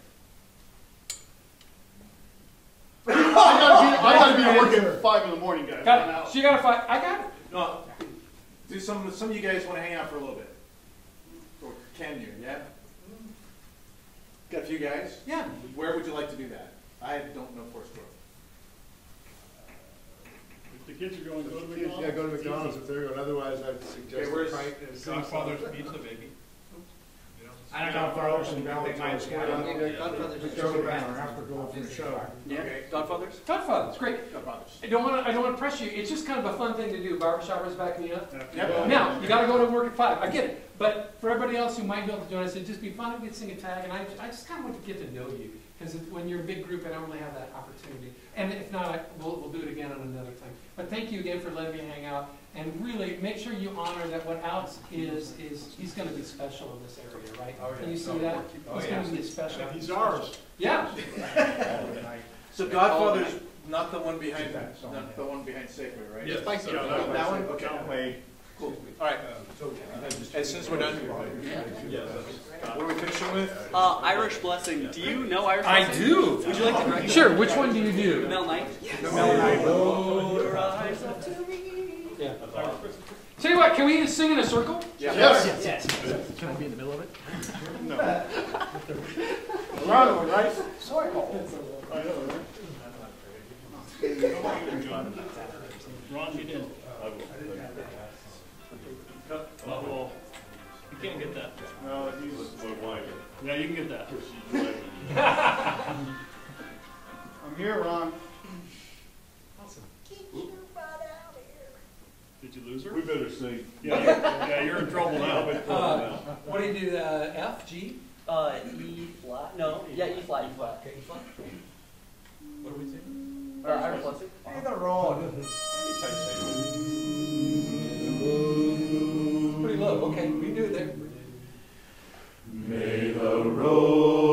I gotta be, I gotta be at work at five in the morning, guys. Got I'm it. out. So you got to fight. I got it. No, do some, some of you guys wanna hang out for a little bit? Or can you, yeah? Got a few guys? Yeah. Where would you like to do that? I don't know Forest Grove. If the kids are going, go to McDonald's. Yeah, go to McDonald's if they're going, otherwise I'd suggest. where's a pint Godfather's Pizza, baby. I don't know if Godfather's I'll- and Valley they might Toast. scout. We after going for the show. Yeah, Okay. Godfathers? Godfather's great. Godfathers. I don't want to. I don't want to press you. It's just kind of a fun thing to do. Barbershoppers back me up. Yep. Now you got to go to work at five. I get it. But for everybody else who might be able to join us, it'd just be fun if we'd sing a tag. And I, I just kind of want to get to know you because when you're a big group, I don't really have that opportunity. And if not, I, we'll, we'll do it again on another time. But thank you again for letting me hang out. And really, make sure you honor that what Alex is is he's going to be special in this area, right? Oh, yeah. Can you see oh, that? He's going to be special. He's ours. Yeah. So Godfather's not the one behind, that, not the one behind Safeway, right? Yes. That that one? Okay, John Wayne. Cool. All right, as soon as we're done, what are we finishing with? Uh, Irish Blessing. Do you know Irish I Blessing? do. Would you like to direct? Sure. Which one do you do? Mel Knight? Oh, Rise up to me. Yeah. Tell you what, can we sing in a circle? Yeah. Yes. Yes. Can I be in the middle of it? No. Ronald, right? I know, right? Ron, you did. Uh-oh. You can't get that. No, he's my wife. Yeah, you can get that. I'm here, Ron. Awesome. Keep your father. Did you lose her? We better sing. Yeah, you're, yeah, you're in trouble now. Uh, what do you do? Uh, F, G? Uh, E flat, no, yeah, E flat, E flat. Okay, E flat. What are we saying? Uh, Irish Blessing. Either road. Pretty okay, we do there. May the road